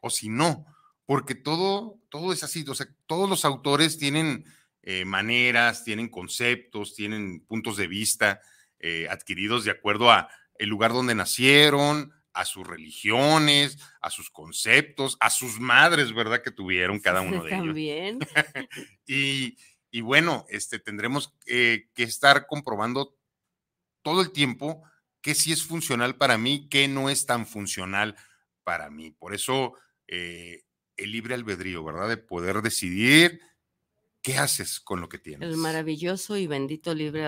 [SPEAKER 4] o si no, porque todo, todo es así, o sea, todos los autores tienen eh, maneras, tienen conceptos, tienen puntos de vista eh, adquiridos de acuerdo a el lugar donde nacieron, a sus religiones, a sus conceptos, a sus madres, ¿verdad? Que tuvieron cada uno de ellos.
[SPEAKER 5] También.
[SPEAKER 4] y, y, bueno, este, tendremos eh, que estar comprobando todo el tiempo que sí es funcional para mí, que no es tan funcional para mí. Por eso eh, el libre albedrío, ¿verdad? De poder decidir ¿qué haces con lo que tienes?
[SPEAKER 5] El maravilloso y bendito libre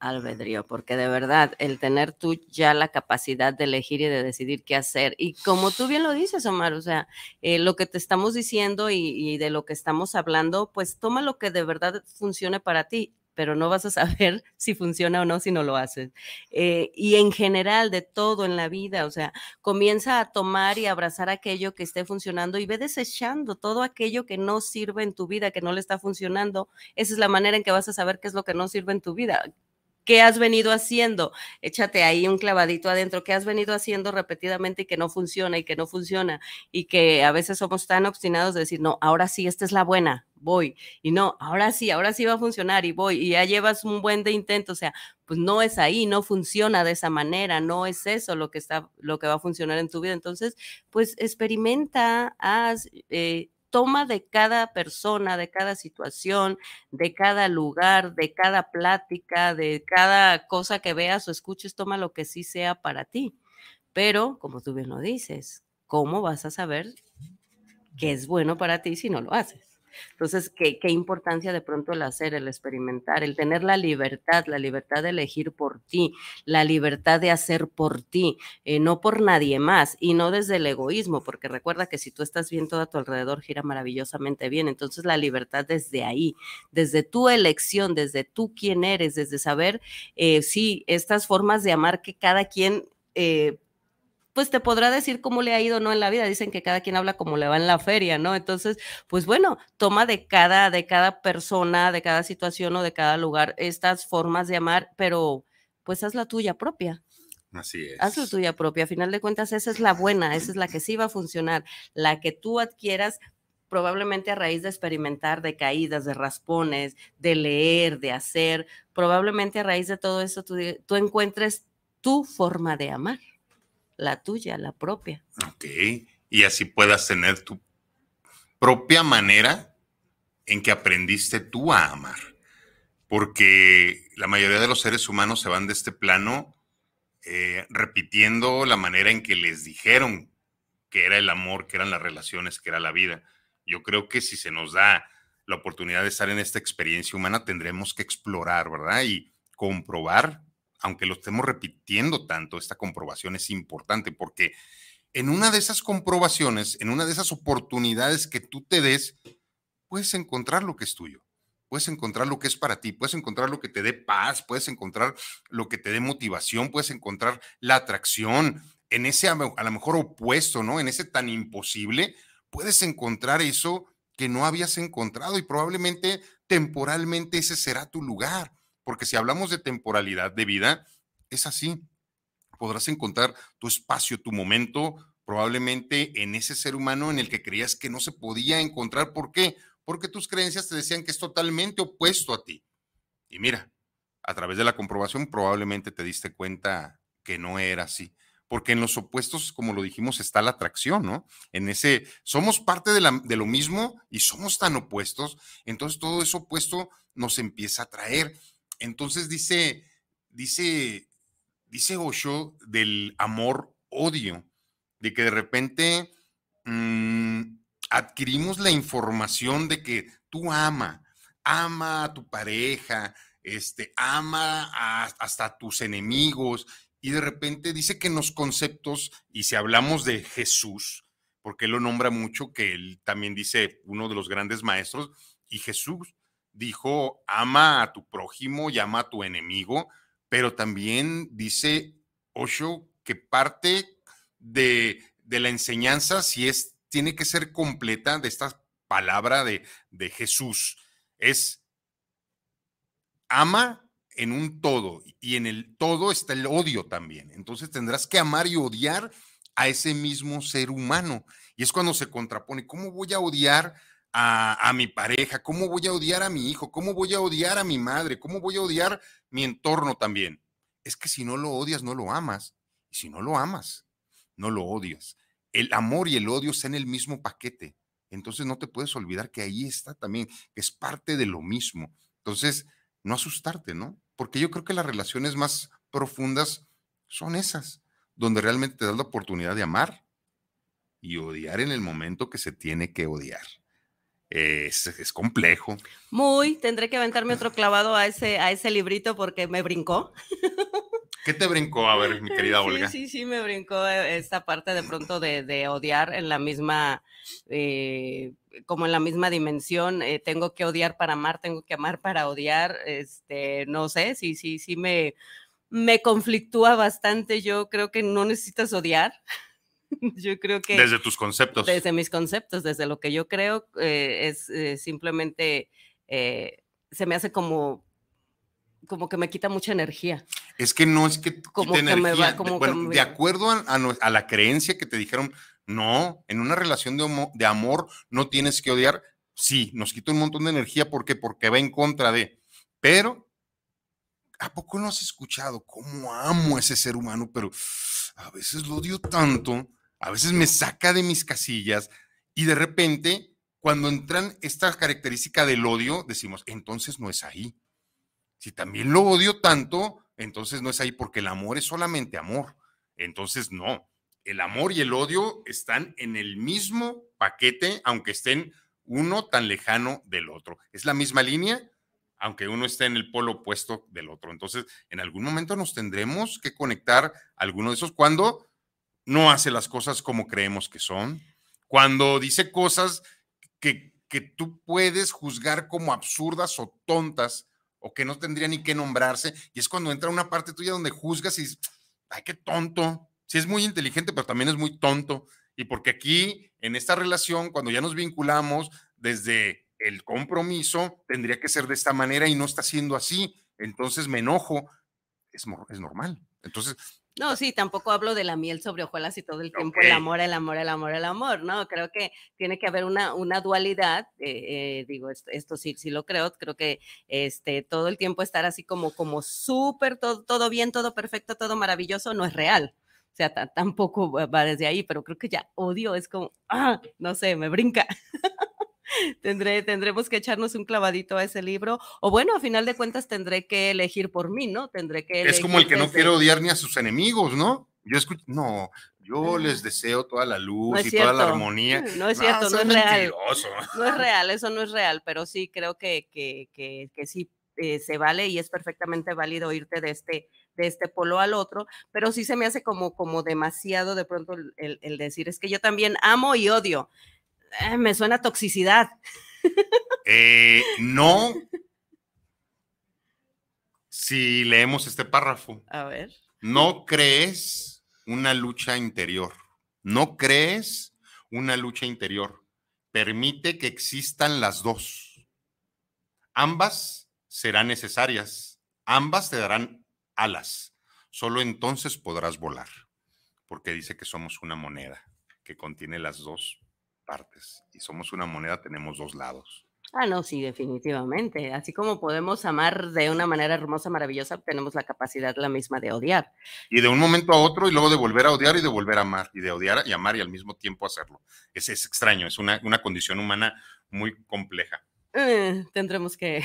[SPEAKER 5] albedrío, porque de verdad, el tener tú ya la capacidad de elegir y de decidir qué hacer. Y como tú bien lo dices, Omar, o sea, eh, lo que te estamos diciendo y, de lo que estamos hablando, pues toma lo que de verdad funcione para ti. Pero no vas a saber si funciona o no si no lo haces. Eh, y en general, de todo en la vida, o sea, comienza a tomar y abrazar aquello que esté funcionando y ve desechando todo aquello que no sirve en tu vida, que no le está funcionando. Esa es la manera en que vas a saber qué es lo que no sirve en tu vida. ¿Qué has venido haciendo? Échate ahí un clavadito adentro. ¿Qué has venido haciendo repetidamente y que no funciona y que no funciona? Y que a veces somos tan obstinados de decir, no, ahora sí, esta es la buena, voy. Y no, ahora sí, ahora sí va a funcionar y voy. Y ya llevas un buen de intento. O sea, pues no es ahí, no funciona de esa manera, no es eso lo que está, lo que va a funcionar en tu vida. Entonces, pues experimenta, haz, eh, toma de cada persona, de cada situación, de cada lugar, de cada plática, de cada cosa que veas o escuches, toma lo que sí sea para ti. Pero, como tú bien lo dices, ¿cómo vas a saber qué es bueno para ti si no lo haces? Entonces, ¿qué, importancia de pronto el hacer, el experimentar, el tener la libertad, la libertad de elegir por ti, la libertad de hacer por ti, eh, no por nadie más y no desde el egoísmo, porque recuerda que si tú estás bien, todo a tu alrededor gira maravillosamente bien. Entonces, la libertad desde ahí, desde tu elección, desde tú quién eres, desde saber, eh, sí, estas formas de amar que cada quien... Eh, pues te podrá decir cómo le ha ido no en la vida. Dicen que cada quien habla como le va en la feria, ¿no? Entonces, pues bueno, toma de cada, de cada persona, de cada situación o de cada lugar estas formas de amar, pero pues haz la tuya propia.
[SPEAKER 4] Así es.
[SPEAKER 5] Haz la tuya propia. A final de cuentas, esa es la buena, esa es la que sí va a funcionar. La que tú adquieras probablemente a raíz de experimentar, de caídas, de raspones, de leer, de hacer, probablemente a raíz de todo eso tú, tú encuentres tu forma de amar la tuya, la propia.
[SPEAKER 4] Ok, y así puedas tener tu propia manera en que aprendiste tú a amar. Porque la mayoría de los seres humanos se van de este plano eh, repitiendo la manera en que les dijeron que era el amor, que eran las relaciones, que era la vida. Yo creo que si se nos da la oportunidad de estar en esta experiencia humana, tendremos que explorar, ¿verdad? Y comprobar aunque lo estemos repitiendo tanto, esta comprobación es importante porque en una de esas comprobaciones, en una de esas oportunidades que tú te des, puedes encontrar lo que es tuyo, puedes encontrar lo que es para ti, puedes encontrar lo que te dé paz, puedes encontrar lo que te dé motivación, puedes encontrar la atracción en ese a lo mejor opuesto, ¿no? En ese tan imposible, puedes encontrar eso que no habías encontrado y probablemente temporalmente ese será tu lugar. Porque si hablamos de temporalidad de vida, es así. Podrás encontrar tu espacio, tu momento, probablemente en ese ser humano en el que creías que no se podía encontrar. ¿Por qué? Porque tus creencias te decían que es totalmente opuesto a ti. Y mira, a través de la comprobación probablemente te diste cuenta que no era así. Porque en los opuestos, como lo dijimos, está la atracción, ¿no? En ese, somos parte de, la, de lo mismo y somos tan opuestos, entonces todo eso opuesto nos empieza a atraer. Entonces dice, dice, dice Osho del amor-odio, de que de repente mm, adquirimos la información de que tú ama, ama a tu pareja, este, ama hasta a tus enemigos, y de repente dice que en los conceptos, y si hablamos de Jesús, porque él lo nombra mucho, que él también dice uno de los grandes maestros, y Jesús dijo, ama a tu prójimo y ama a tu enemigo, pero también dice Osho que parte de, la enseñanza, si es, tiene que ser completa de esta palabra de, de Jesús, es ama en un todo y en el todo está el odio también. Entonces tendrás que amar y odiar a ese mismo ser humano. Y es cuando se contrapone, ¿cómo voy a odiar a, mi pareja, cómo voy a odiar a mi hijo, cómo voy a odiar a mi madre, cómo voy a odiar mi entorno también. Es que si no lo odias, no lo amas. Y si no lo amas, no lo odias. El amor y el odio están en el mismo paquete. Entonces no te puedes olvidar que ahí está también, que es parte de lo mismo. Entonces, no asustarte, ¿no? Porque yo creo que las relaciones más profundas son esas, donde realmente te das la oportunidad de amar y odiar en el momento que se tiene que odiar es, complejo.
[SPEAKER 5] Muy, tendré que aventarme otro clavado a ese, a ese librito porque me brincó.
[SPEAKER 4] ¿Qué te brincó? A ver, mi querida Olga.
[SPEAKER 5] Sí, sí, sí, me brincó eh, esta parte de pronto de, odiar en la misma, eh, como en la misma dimensión. Eh, tengo que odiar para amar, tengo que amar para odiar. Este, no sé, sí, sí, sí me, me conflictúa bastante. Yo creo que no necesitas odiar. yo creo que...
[SPEAKER 4] Desde tus conceptos.
[SPEAKER 5] Desde mis conceptos, desde lo que yo creo, es simplemente, se me hace como como que me quita mucha energía.
[SPEAKER 4] Es que no es que como que Me va, como bueno, de acuerdo a, la creencia que te dijeron, no, en una relación de, de, amor no tienes que odiar. Sí, nos quita un montón de energía porque porque va en contra de. Pero ¿a poco no has escuchado cómo amo a ese ser humano? Pero a veces lo odio tanto, a veces me saca de mis casillas y de repente cuando entran esta característica del odio, decimos, entonces no es ahí si también lo odio tanto, entonces no es ahí porque el amor es solamente amor. Entonces no, el amor y el odio están en el mismo paquete, aunque estén uno tan lejano del otro. Es la misma línea, aunque uno esté en el polo opuesto del otro. Entonces, en algún momento nos tendremos que conectar alguno de esos cuando no hace las cosas como creemos que son, cuando dice cosas que, que tú puedes juzgar como absurdas o tontas o que no tendría ni que nombrarse, y es cuando entra una parte tuya donde juzgas y dices, ay, qué tonto. Sí es muy inteligente, pero también es muy tonto. Y porque aquí, en esta relación, cuando ya nos vinculamos desde el compromiso, tendría que ser de esta manera y no está siendo así. Entonces me enojo. Es, es normal. Entonces,
[SPEAKER 5] no, sí, tampoco hablo de la miel sobre hojuelas y todo el tiempo el amor, el amor, el amor, el amor, ¿no? Creo que tiene que haber una, una dualidad, eh, eh, digo, esto, sí, sí lo creo, creo que este, todo el tiempo estar así como, como súper, todo, todo bien, todo perfecto, todo maravilloso, no es real. O sea, tampoco va desde ahí, pero creo que ya odio es como, ah, no sé, me brinca. Tendré, tendremos que echarnos un clavadito a ese libro. O bueno, a final de cuentas tendré que elegir por mí, ¿no? Tendré que
[SPEAKER 4] Es como el que no quiere odiar ni a sus enemigos, ¿no? Yo escucho, no, yo les deseo toda la luz y toda la armonía.
[SPEAKER 5] No es cierto, no, es real. No es real, eso no es real, pero sí creo que, que, que, que sí eh, se vale y es perfectamente válido irte de este, de este polo al otro, pero sí se me hace como, como demasiado de pronto el, el decir, es que yo también amo y odio. Eh, me suena toxicidad.
[SPEAKER 4] Eh, no. Si leemos este párrafo.
[SPEAKER 5] A ver.
[SPEAKER 4] No crees una lucha interior. No crees una lucha interior. Permite que existan las dos. Ambas serán necesarias. Ambas te darán alas. Solo entonces podrás volar. Porque dice que somos una moneda que contiene las dos partes y somos una moneda, tenemos dos lados.
[SPEAKER 5] Ah, no, sí, definitivamente. Así como podemos amar de una manera hermosa, maravillosa, tenemos la capacidad la misma de odiar.
[SPEAKER 4] Y de un momento a otro y luego de volver a odiar y de volver a amar y de odiar y amar y al mismo tiempo hacerlo. Es, es extraño, es una, una condición humana muy compleja.
[SPEAKER 5] Eh, tendremos que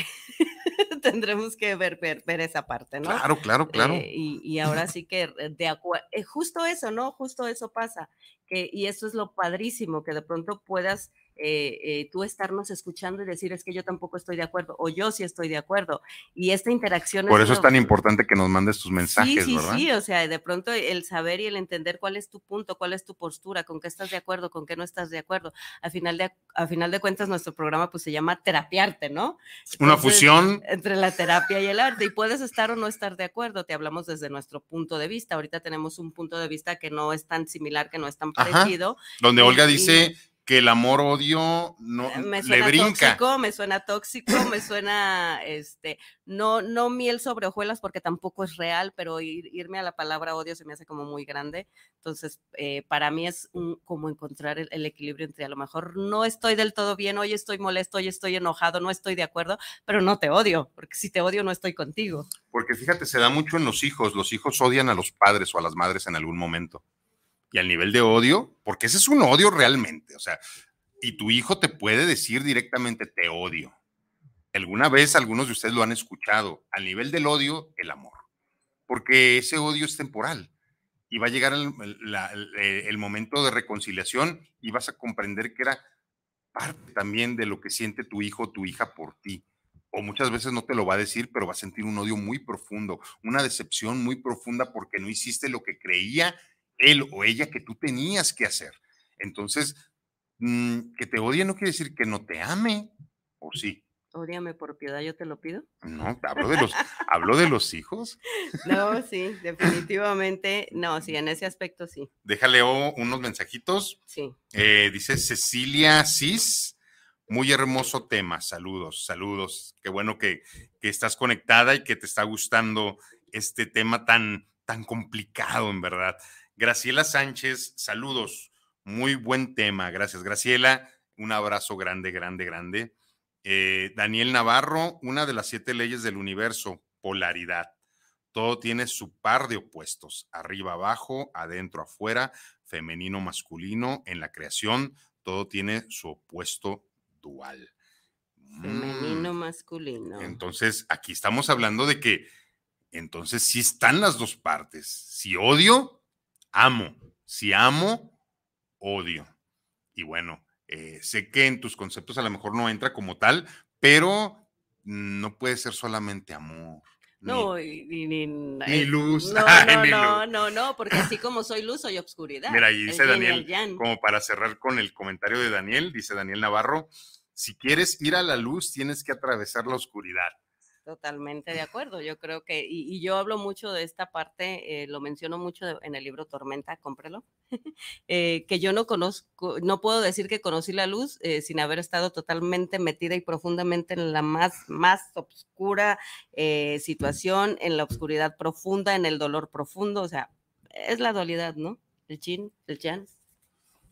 [SPEAKER 5] tendremos que ver, ver, ver, esa parte, ¿no?
[SPEAKER 4] Claro, claro, claro.
[SPEAKER 5] Eh, y, y, ahora sí que de acuerdo, eh, justo eso, ¿no? Justo eso pasa. Que, y eso es lo padrísimo, que de pronto puedas eh, eh, tú estarnos escuchando y decir es que yo tampoco estoy de acuerdo o yo sí estoy de acuerdo. Y esta interacción...
[SPEAKER 4] Por eso es tan importante que nos mandes tus mensajes,
[SPEAKER 5] sí,
[SPEAKER 4] sí,
[SPEAKER 5] Sí, o sea, de pronto el saber y el entender cuál es tu punto, cuál es tu postura, con qué estás de acuerdo, con qué no estás de acuerdo. Al final de, a final de cuentas, nuestro programa pues se llama Terapiarte, ¿no?
[SPEAKER 4] Una fusión.
[SPEAKER 5] Entre la terapia y el arte. Y puedes estar o no estar de acuerdo, te hablamos desde nuestro punto de vista. Ahorita tenemos un punto de vista que no es tan similar, que no es tan parecido.
[SPEAKER 4] Donde Olga dice que el amor-odio no
[SPEAKER 5] eh, me suena
[SPEAKER 4] le brinca.
[SPEAKER 5] Tóxico, me suena tóxico, me suena, este, no, no miel sobre hojuelas porque tampoco es real, pero irme a la palabra odio se me hace como muy grande. Entonces, eh, para mí es un, como encontrar el, equilibrio entre a lo mejor no estoy del todo bien, hoy estoy molesto, hoy estoy enojado, no estoy de acuerdo, pero no te odio, porque si te odio no estoy contigo.
[SPEAKER 4] Porque fíjate, se da mucho en los hijos, los hijos odian a los padres o a las madres en algún momento y al nivel de odio, porque ese es un odio realmente, o sea, y tu hijo te puede decir directamente, te odio. Alguna vez algunos de ustedes lo han escuchado, al nivel del odio, el amor, porque ese odio es temporal y va a llegar el, el momento de reconciliación y vas a comprender que era parte también de lo que siente tu hijo o tu hija por ti. o muchas veces no te lo va a decir, pero va a sentir un odio muy profundo, una decepción muy profunda porque no hiciste lo que creía él o ella que tú tenías que hacer. Entonces, mm, que te odie no quiere decir que no te ame, ¿o sí?
[SPEAKER 5] Ódiame por piedad, yo te lo pido.
[SPEAKER 4] No, hablo de los, hablo de los hijos.
[SPEAKER 5] No, sí, definitivamente, no, sí, en ese aspecto sí.
[SPEAKER 4] Déjale unos mensajitos.
[SPEAKER 5] Sí.
[SPEAKER 4] Eh, dice Cecilia Cis, muy hermoso tema. Saludos, saludos. Qué bueno que, que, estás conectada y que te está gustando este tema tan, tan complicado, en verdad. Graciela Sánchez, saludos. Muy buen tema. Gracias, Graciela. Un abrazo grande, grande, grande. Eh, Daniel Navarro, una de las siete leyes del universo, polaridad. Todo tiene su par de opuestos, arriba, abajo, adentro, afuera, femenino, masculino. En la creación, todo tiene su opuesto dual.
[SPEAKER 5] Femenino, mm. masculino.
[SPEAKER 4] Entonces, aquí estamos hablando de que, entonces, sí están las dos partes. Si odio, amo. Si amo, odio. Y bueno, eh, sé que en tus conceptos a lo mejor no entra como tal, pero no puede ser solamente amor.
[SPEAKER 5] No, ni,
[SPEAKER 4] ni, luz.
[SPEAKER 5] No, no, no, no, no, porque así como soy luz, soy obscuridad.
[SPEAKER 4] Mira, y dice Daniel, como para cerrar con el comentario de Daniel, dice Daniel Navarro, si quieres ir a la luz, tienes que atravesar la oscuridad.
[SPEAKER 5] Totalmente de acuerdo. Yo creo que, y, yo hablo mucho de esta parte, eh, lo menciono mucho en el libro Tormenta, cómprelo, eh, que yo no conozco, no puedo decir que conocí la luz eh, sin haber estado totalmente metida y profundamente en la más, más oscura situación, en la oscuridad profunda, en el dolor profundo. O sea, es la dualidad, ¿no? El chin, el chan.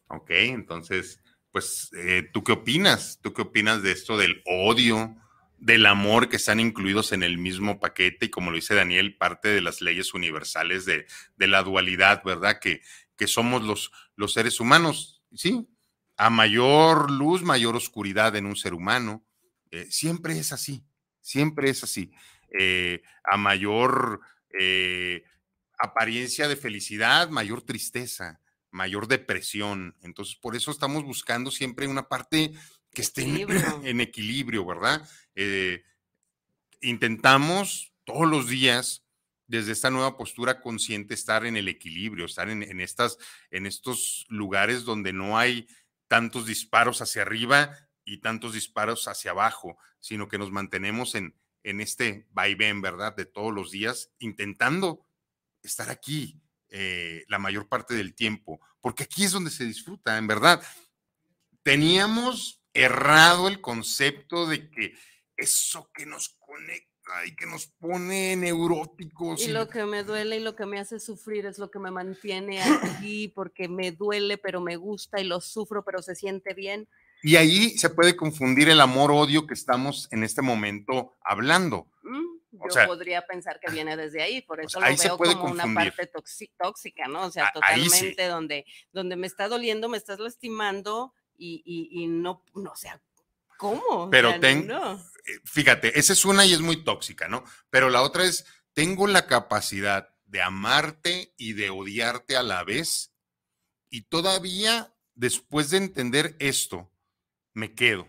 [SPEAKER 4] Ok, entonces, pues, ¿tú qué opinas? ¿Tú qué opinas de esto del odio? Del amor que están incluidos en el mismo paquete y como lo dice Daniel, parte de las leyes universales de, la dualidad, ¿verdad? Que, que somos los, los seres humanos, ¿sí? A mayor luz, mayor oscuridad en un ser humano. Eh, siempre es así, siempre es así. Eh, a mayor eh, apariencia de felicidad, mayor tristeza, mayor depresión. Entonces, por eso estamos buscando siempre una parte que esté en, equilibrio, ¿verdad? Eh, intentamos todos los días, desde esta nueva postura consciente, estar en el equilibrio, estar en, estas, en estos lugares donde no hay tantos disparos hacia arriba y tantos disparos hacia abajo, sino que nos mantenemos en, en este vaivén, ¿verdad? De todos los días, intentando estar aquí eh, la mayor parte del tiempo, porque aquí es donde se disfruta, en verdad. Teníamos errado el concepto de que eso que nos conecta y que nos pone neuróticos.
[SPEAKER 5] Y, lo que me duele y lo que me hace sufrir es lo que me mantiene aquí porque me duele, pero me gusta y lo sufro, pero se siente bien.
[SPEAKER 4] Y ahí se puede confundir el amor-odio que estamos en este momento hablando.
[SPEAKER 5] Mm, yo podría pensar que viene desde ahí, por eso lo veo como una parte tóxica, ¿no? O sea, totalmente donde, donde me está doliendo, me estás lastimando, y, no, no, o sea, ¿cómo?
[SPEAKER 4] Pero tengo, eh, fíjate, esa es una y es muy tóxica, ¿no? Pero la otra es, tengo la capacidad de amarte y de odiarte a la vez y todavía después de entender esto, me quedo,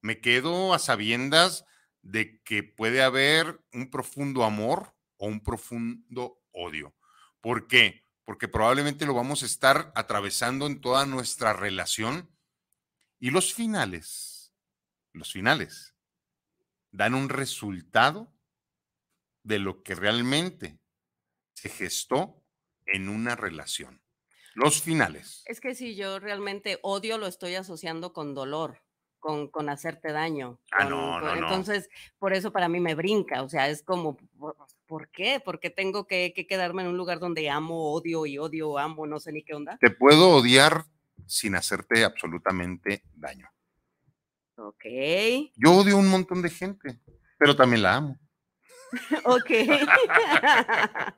[SPEAKER 4] me quedo a sabiendas de que puede haber un profundo amor o un profundo odio. ¿Por qué? Porque probablemente lo vamos a estar atravesando en toda nuestra relación y los finales, los finales, dan un resultado de lo que realmente se gestó en una relación. Los finales.
[SPEAKER 5] Es que si yo realmente odio, lo estoy asociando con dolor, con, con hacerte daño.
[SPEAKER 4] ah, no, no,
[SPEAKER 5] Entonces, por eso para mí me brinca. O sea, es como, ¿por qué? ¿Por qué tengo que, que quedarme en un lugar donde amo, odio y odio, amo, no sé ni qué onda?
[SPEAKER 4] Te puedo odiar sin hacerte absolutamente daño.
[SPEAKER 5] Ok.
[SPEAKER 4] Yo odio un montón de gente, pero también la amo.
[SPEAKER 5] ok.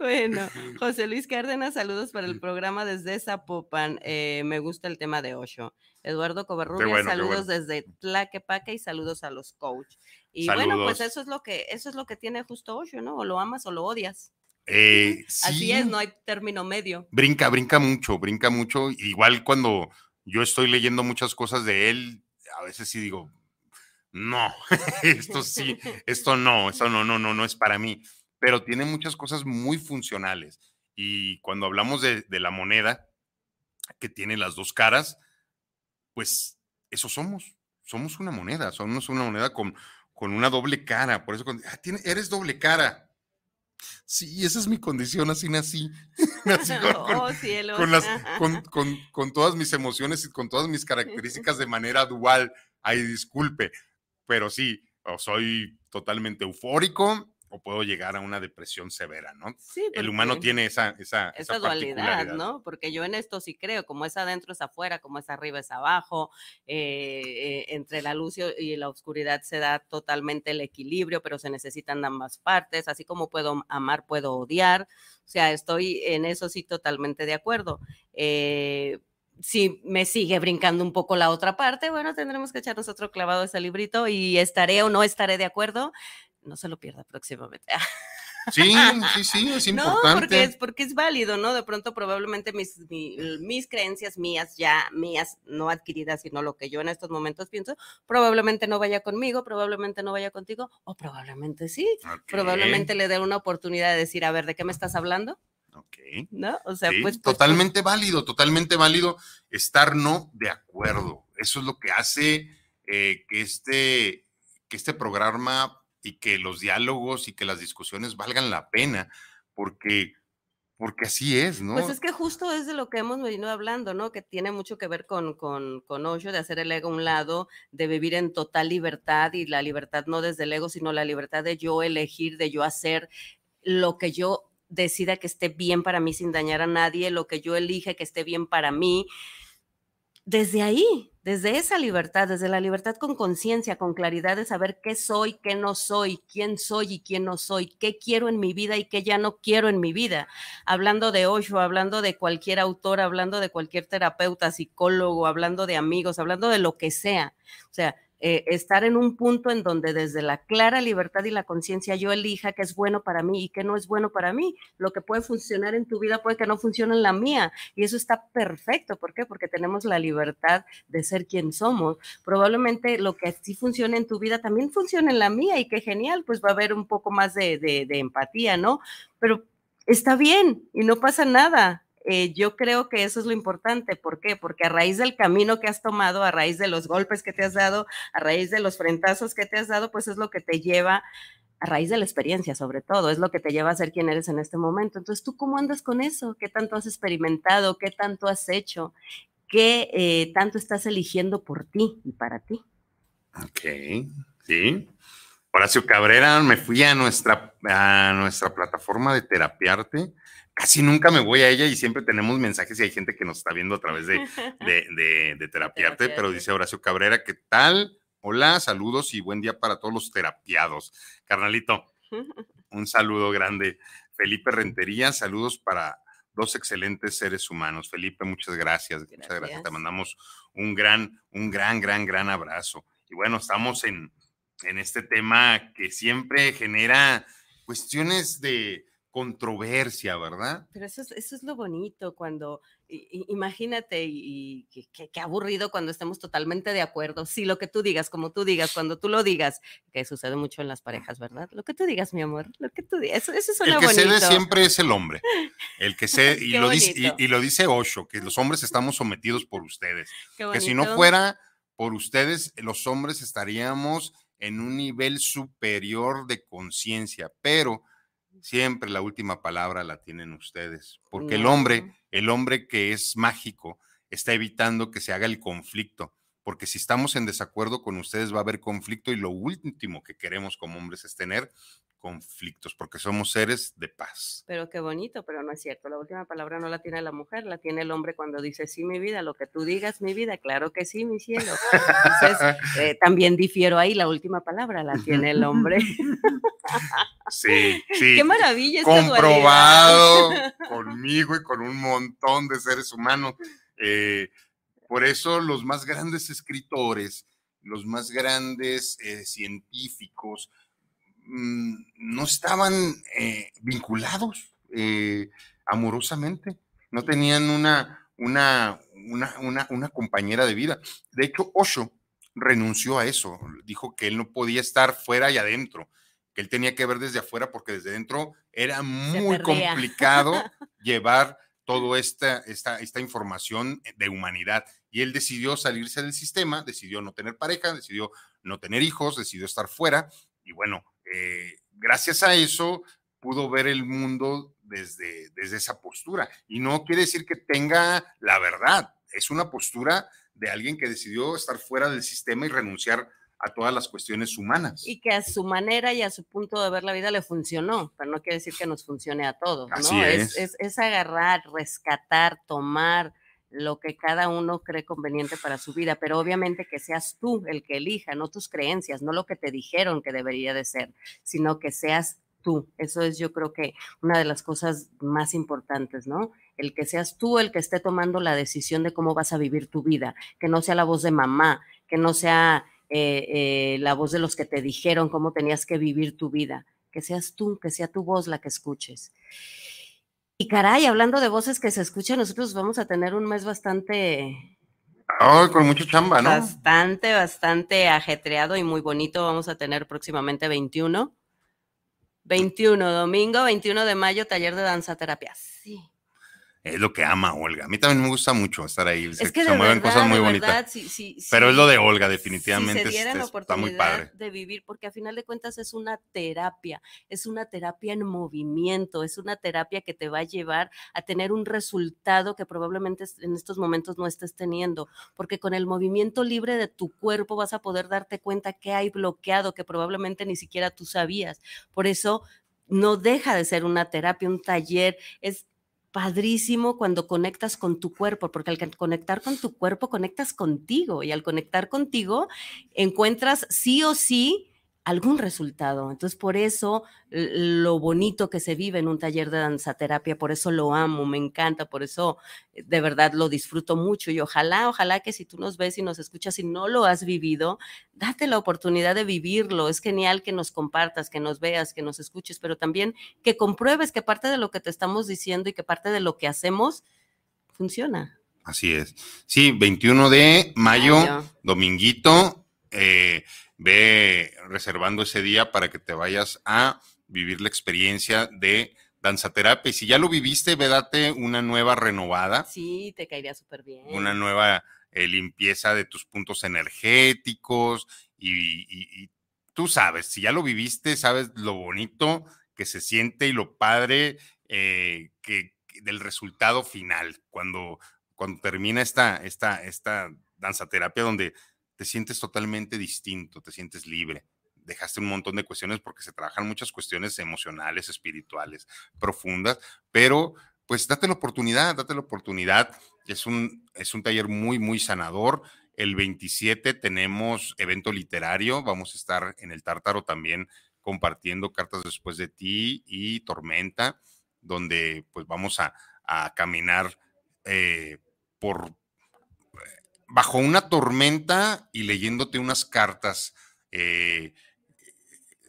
[SPEAKER 5] bueno, José Luis Cárdenas, saludos para el programa desde Zapopan. Eh, me gusta el tema de Osho. Eduardo Covarrubias, saludos desde Tlaquepaque y saludos a los coach. Y bueno, pues eso es lo que eso es lo que tiene justo Osho, ¿no? O lo amas o lo odias.
[SPEAKER 4] Eh,
[SPEAKER 5] Así es, no hay término medio.
[SPEAKER 4] Brinca, brinca mucho, brinca mucho. Igual cuando yo estoy leyendo muchas cosas de él, a veces sí digo, no, esto sí, esto no, esto no, no, no, no es para mí, pero tiene muchas cosas muy funcionales. Y cuando hablamos de, de la moneda, que tiene las dos caras, pues eso somos, somos una moneda, somos una moneda con, con una doble cara, por eso ah, eres doble cara. Sí, esa es mi condición, así nací.
[SPEAKER 5] oh,
[SPEAKER 4] con, con, con, todas mis emociones y con todas mis características de manera dual. Ay, disculpe, pero sí, soy totalmente eufórico, o puedo llegar a una depresión severa, ¿no?
[SPEAKER 5] Sí.
[SPEAKER 4] El humano tiene esa, esa,
[SPEAKER 5] esa, dualidad, ¿no? Porque yo en esto sí creo, como es adentro es afuera, como es arriba es abajo, eh, eh, entre la luz y la oscuridad se da totalmente el equilibrio, pero se necesitan ambas partes, así como puedo amar, puedo odiar, o sea, estoy en eso sí totalmente de acuerdo. Eh, si me sigue brincando un poco la otra parte, bueno, tendremos que echarnos otro clavado de ese librito y estaré o no estaré de acuerdo no se lo pierda próximamente.
[SPEAKER 4] Sí, sí, sí, es importante.
[SPEAKER 5] No, porque es, porque es válido, ¿no? De pronto probablemente mis, mis, creencias mías, ya mías, no adquiridas, sino lo que yo en estos momentos pienso, probablemente no vaya conmigo, probablemente no vaya contigo, o probablemente sí. Probablemente le dé una oportunidad de decir, a ver, ¿de qué me estás hablando?
[SPEAKER 4] Ok.
[SPEAKER 5] ¿No? O sea, pues,
[SPEAKER 4] pues, Totalmente válido, totalmente válido estar no de acuerdo. Eso es lo que hace eh, que, este, que este programa y que los diálogos y que las discusiones valgan la pena, porque porque así es, ¿no?
[SPEAKER 5] Pues es que justo es de lo que hemos venido hablando, ¿no? Que tiene mucho que ver con, con, con Osho, de hacer el ego a un lado, de vivir en total libertad y la libertad no desde el ego, sino la libertad de yo elegir, de yo hacer lo que yo decida que esté bien para mí sin dañar a nadie, lo que yo elige que esté bien para mí. Desde ahí, desde esa libertad, desde la libertad con conciencia, con claridad de saber qué soy, qué no soy, quién soy y quién no soy, qué quiero en mi vida y qué ya no quiero en mi vida. Hablando de Osho, hablando de cualquier autor, hablando de cualquier terapeuta, psicólogo, hablando de amigos, hablando de lo que sea. O sea, eh, estar en un punto en donde desde la clara libertad y la conciencia yo elija qué es bueno para mí y qué no es bueno para mí. Lo que puede funcionar en tu vida puede que no funcione en la mía y eso está perfecto. ¿Por qué? Porque tenemos la libertad de ser quien somos. Probablemente lo que sí funcione en tu vida también funcione en la mía y qué genial, pues va a haber un poco más de, de empatía, ¿no? Pero está bien y no pasa nada. Eh, yo creo que eso es lo importante. ¿Por qué? Porque a raíz del camino que has tomado, a raíz de los golpes que te has dado, a raíz de los frentazos que te has dado, pues es lo que te lleva, a raíz de la experiencia sobre todo, es lo que te lleva a ser quien eres en este momento. Entonces, ¿tú cómo andas con eso? ¿Qué tanto has experimentado? ¿Qué tanto has hecho? ¿Qué eh, tanto estás eligiendo por ti y para ti?
[SPEAKER 4] Ok, sí. Horacio Cabrera, me fui a nuestra, a nuestra plataforma de Terapiarte casi nunca me voy a ella y siempre tenemos mensajes y hay gente que nos está viendo a través de, de, de, Terapiarte, pero dice Horacio Cabrera, ¿qué tal? Hola, saludos y buen día para todos los terapiados. Carnalito, un saludo grande. Felipe Rentería, saludos para dos excelentes seres humanos. Felipe, muchas gracias, gracias. muchas gracias. Te mandamos un gran, un gran, gran, gran abrazo. Y bueno, estamos en, en este tema que siempre genera cuestiones de, controversia, ¿verdad?
[SPEAKER 5] Pero eso es, eso es lo bonito cuando, imagínate, y, qué aburrido cuando estemos totalmente de acuerdo. Sí, lo que tú digas, como tú digas, cuando tú lo digas, que sucede mucho en las parejas, ¿verdad? Lo que tú digas, mi amor, lo que tú digas, eso, eso
[SPEAKER 4] El que cede siempre es el hombre. El que se, y, lo dice, y, lo dice Osho, que los hombres estamos sometidos por ustedes. Que si no fuera por ustedes, los hombres estaríamos en un nivel superior de conciencia, pero siempre la última palabra la tienen ustedes, porque el hombre, el hombre que es mágico, está evitando que se haga el conflicto, porque si estamos en desacuerdo con ustedes va a haber conflicto y lo último que queremos como hombres es tener conflictos, porque somos seres de paz.
[SPEAKER 5] Pero qué bonito, pero no es cierto. La última palabra no la tiene la mujer, la tiene el hombre cuando dice sí, mi vida, lo que tú digas, mi vida, claro que sí, mi cielo. Entonces, eh, también difiero ahí, la última palabra la tiene el hombre.
[SPEAKER 4] Sí, sí.
[SPEAKER 5] Qué maravilla.
[SPEAKER 4] Comprobado conmigo y con un montón de seres humanos. Eh, por eso los más grandes escritores, los más grandes eh, científicos, mm, no estaban eh, vinculados amorosamente, no tenían una, una, una, una, compañera de vida. De hecho, Osho, renunció a eso. Dijo que él no podía estar fuera y adentro, que él tenía que ver desde afuera porque desde dentro era muy complicado llevar toda esta, esta, esta información de humanidad. Y él decidió salirse del sistema, decidió no tener pareja, decidió no tener hijos, decidió estar fuera. Y bueno, eh, gracias a eso pudo ver el mundo desde, desde esa postura. Y no quiere decir que tenga la verdad, es una postura de alguien que decidió estar fuera del sistema y renunciar a todas las cuestiones humanas.
[SPEAKER 5] Y que a su manera y a su punto de ver la vida le funcionó, pero no quiere decir que nos funcione a todos, ¿no? Es. Es, agarrar, rescatar, tomar lo que cada uno cree conveniente para su vida, pero obviamente que seas tú el que elija, no tus creencias, no lo que te dijeron que debería de ser, sino que seas tú. Eso es yo creo que una de las cosas más importantes, ¿no? El que seas tú el que esté tomando la decisión de cómo vas a vivir tu vida, que no sea la voz de mamá, que no sea eh, eh, la voz de los que te dijeron cómo tenías que vivir tu vida, que seas tú, que sea tu voz la que escuches. Y caray, hablando de voces que se escuchan, nosotros vamos a tener un mes bastante...
[SPEAKER 4] con mucha chamba, ¿no?
[SPEAKER 5] Bastante, bastante ajetreado y muy bonito. Vamos a tener próximamente 21. 21, domingo 21 de mayo, taller de danza terapia. Sí
[SPEAKER 4] es lo que ama Olga. A mí también me gusta mucho estar ahí. Es que se, mueven cosas muy bonitas. pero es lo de Olga, definitivamente. Si se
[SPEAKER 5] la oportunidad está muy padre. de vivir, porque a final de cuentas es una terapia, es una terapia en movimiento, es una terapia que te va a llevar a tener un resultado que probablemente en estos momentos no estés teniendo, porque con el movimiento libre de tu cuerpo vas a poder darte cuenta que hay bloqueado, que probablemente ni siquiera tú sabías. Por eso no deja de ser una terapia, un taller, es padrísimo cuando conectas con tu cuerpo, porque al conectar con tu cuerpo conectas contigo y al conectar contigo encuentras sí o sí algún resultado. Entonces, por eso lo bonito que se vive en un taller de danzaterapia, por eso lo amo, me encanta, por eso eh, de verdad lo disfruto mucho y ojalá, ojalá que si tú nos ves y nos escuchas y no lo has vivido, date la oportunidad de vivirlo. Es genial que nos compartas, que nos veas, que nos escuches, pero también que compruebes que parte de lo que te estamos diciendo y que parte de lo que hacemos funciona.
[SPEAKER 4] Así es. Sí, 21 de mayo, dominguito. Eh, ve reservando ese día para que te vayas a vivir la experiencia de danzaterapia. Y si ya lo viviste, ve date una nueva renovada.
[SPEAKER 5] Sí, te caería súper bien.
[SPEAKER 4] Una nueva eh, limpieza de tus puntos energéticos y, tú sabes, si ya lo viviste, sabes lo bonito que se siente y lo padre eh, que, del resultado final cuando, cuando termina esta, esta, esta danzaterapia donde te sientes totalmente distinto, te sientes libre. Dejaste un montón de cuestiones porque se trabajan muchas cuestiones emocionales, espirituales, profundas, pero pues date la oportunidad, date la oportunidad. Es un, es un taller muy, muy sanador. El 27 tenemos evento literario, vamos a estar en el Tártaro también compartiendo cartas después de ti y Tormenta, donde pues vamos a, caminar eh, por, bajo una tormenta y leyéndote unas cartas eh,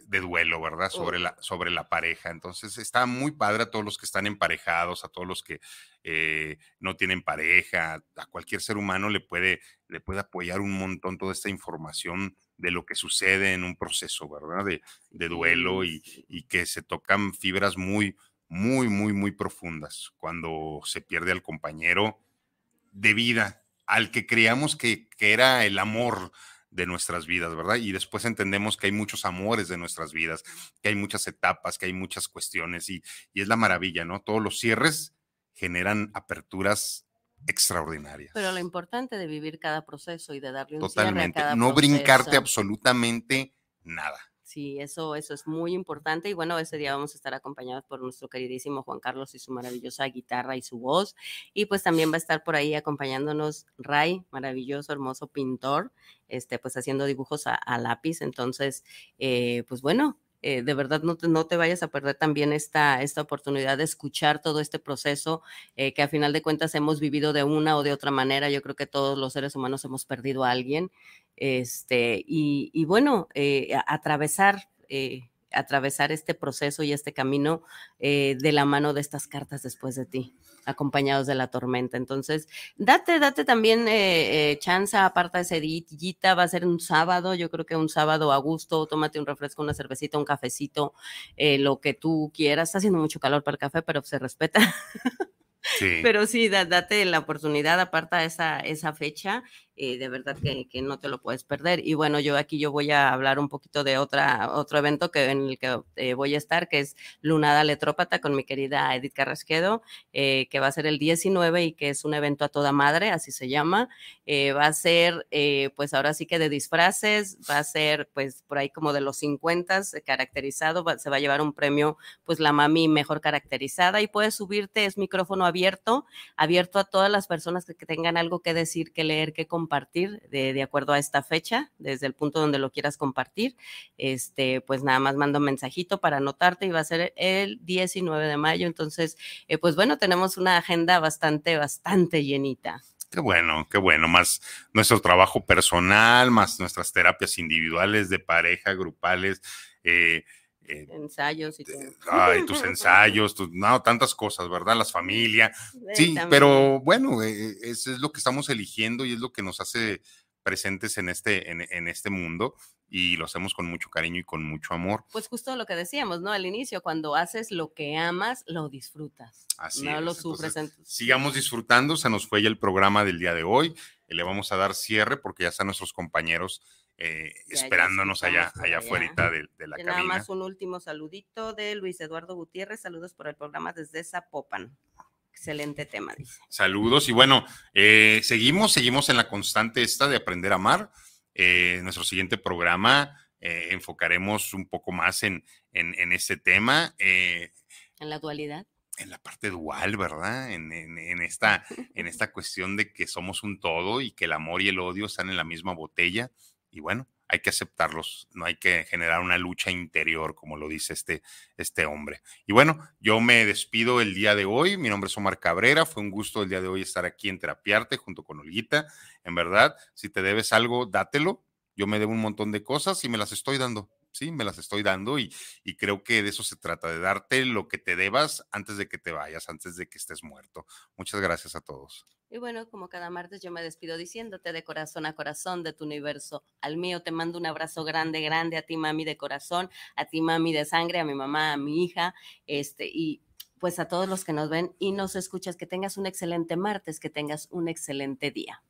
[SPEAKER 4] de duelo, ¿verdad? Sobre la, sobre la pareja. Entonces está muy padre a todos los que están emparejados, a todos los que eh, no tienen pareja, a cualquier ser humano le puede, le puede apoyar un montón toda esta información de lo que sucede en un proceso, ¿verdad? De, de duelo y, y que se tocan fibras muy, muy, muy, muy profundas cuando se pierde al compañero de vida, al que creíamos que, era el amor de nuestras vidas, ¿verdad? Y después entendemos que hay muchos amores de nuestras vidas, que hay muchas etapas, que hay muchas cuestiones y, es la maravilla, ¿no? Todos los cierres generan aperturas extraordinarias.
[SPEAKER 5] Pero lo importante de vivir cada proceso y de darle un
[SPEAKER 4] Totalmente.
[SPEAKER 5] Cierre a cada
[SPEAKER 4] no brincarte absolutamente nada.
[SPEAKER 5] Sí, eso, eso es muy importante. Y bueno, ese día vamos a estar acompañados por nuestro queridísimo Juan Carlos y su maravillosa guitarra y su voz. Y pues también va a estar por ahí acompañándonos Ray, maravilloso, hermoso pintor, este, pues haciendo dibujos a, lápiz. Entonces, eh, pues bueno, eh, de verdad no te, no te, vayas a perder también esta, esta oportunidad de escuchar todo este proceso eh, que a final de cuentas hemos vivido de una o de otra manera. Yo creo que todos los seres humanos hemos perdido a alguien este, y, bueno, eh, atravesar, eh, atravesar este proceso y este camino de la mano de estas cartas después de ti. Acompañados de la tormenta. Entonces, date, date también eh, eh, chance, aparta ese día, va a ser un sábado, yo creo que un sábado a gusto, tómate un refresco, una cervecita, un cafecito, eh, lo que tú quieras. Está haciendo mucho calor para el café, pero se respeta. Pero sí, date la oportunidad, aparta esa, esa fecha eh, de verdad que, que, no te lo puedes perder. Y bueno, yo aquí yo voy a hablar un poquito de otra, otro evento que, en el que eh, voy a estar, que es Lunada Letrópata con mi querida Edith Carrasquedo, eh, que va a ser el 19 y que es un evento a toda madre, así se llama. va a ser, pues ahora sí que de disfraces, va a ser pues por ahí como de los 50 caracterizado, se va a llevar un premio, pues la mami mejor caracterizada y puedes subirte, es micrófono abierto, abierto a todas las personas que, que tengan algo que decir, que leer, que compartir de, acuerdo a esta fecha, desde el punto donde lo quieras compartir. Este, pues nada más mando un mensajito para anotarte y va a ser el 19 de mayo. Entonces, eh, pues bueno, tenemos una agenda bastante, bastante llenita.
[SPEAKER 4] Qué bueno, qué bueno. Más nuestro trabajo personal, más nuestras terapias individuales, de pareja, grupales.
[SPEAKER 5] Eh, eh, ensayos y todo.
[SPEAKER 4] Ay, tus ensayos, no, tantas cosas, ¿verdad? Las familias. Sí, pero bueno, eh, eso es lo que estamos eligiendo y es lo que nos hace presentes en este, en, este mundo y lo hacemos con mucho cariño y con mucho amor.
[SPEAKER 5] Pues justo lo que decíamos, ¿no? Al inicio, cuando haces lo que amas, lo disfrutas.
[SPEAKER 4] Así
[SPEAKER 5] no
[SPEAKER 4] lo sufres. sigamos disfrutando, se nos fue ya el programa del día de hoy, le vamos a dar cierre porque ya están nuestros compañeros eh, esperándonos allá, allá afuera de, de, la cabina.
[SPEAKER 5] Nada más un último saludito de Luis Eduardo Gutiérrez. Saludos por el programa desde Zapopan. Excelente tema, dice.
[SPEAKER 4] Saludos y bueno, eh, seguimos, seguimos en la constante esta de aprender a amar. Eh, nuestro siguiente programa enfocaremos un poco más en, en, este tema.
[SPEAKER 5] en la dualidad
[SPEAKER 4] en la parte dual, ¿verdad? En, en, esta, en esta cuestión de que somos un todo y que el amor y el odio están en la misma botella y bueno, hay que aceptarlos, no hay que generar una lucha interior, como lo dice este, este hombre. Y bueno, yo me despido el día de hoy. Mi nombre es Omar Cabrera. Fue un gusto el día de hoy estar aquí en Terapiarte junto con Olguita. En verdad, si te debes algo, dátelo. Yo me debo un montón de cosas y me las estoy dando. Sí, me las estoy dando y, y creo que de eso se trata, de darte lo que te debas antes de que te vayas, antes de que estés muerto. Muchas gracias a todos.
[SPEAKER 5] Y bueno, como cada martes yo me despido diciéndote de corazón a corazón de tu universo al mío. Te mando un abrazo grande, grande a ti, mami, de corazón, a ti, mami, de sangre, a mi mamá, a mi hija, este, y pues a todos los que nos ven y nos escuchas, que tengas un excelente martes, que tengas un excelente día.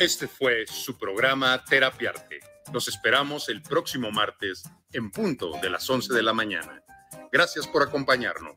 [SPEAKER 4] Este fue su programa Terapiarte. Los esperamos el próximo martes en punto de las 11 de la mañana. Gracias por acompañarnos.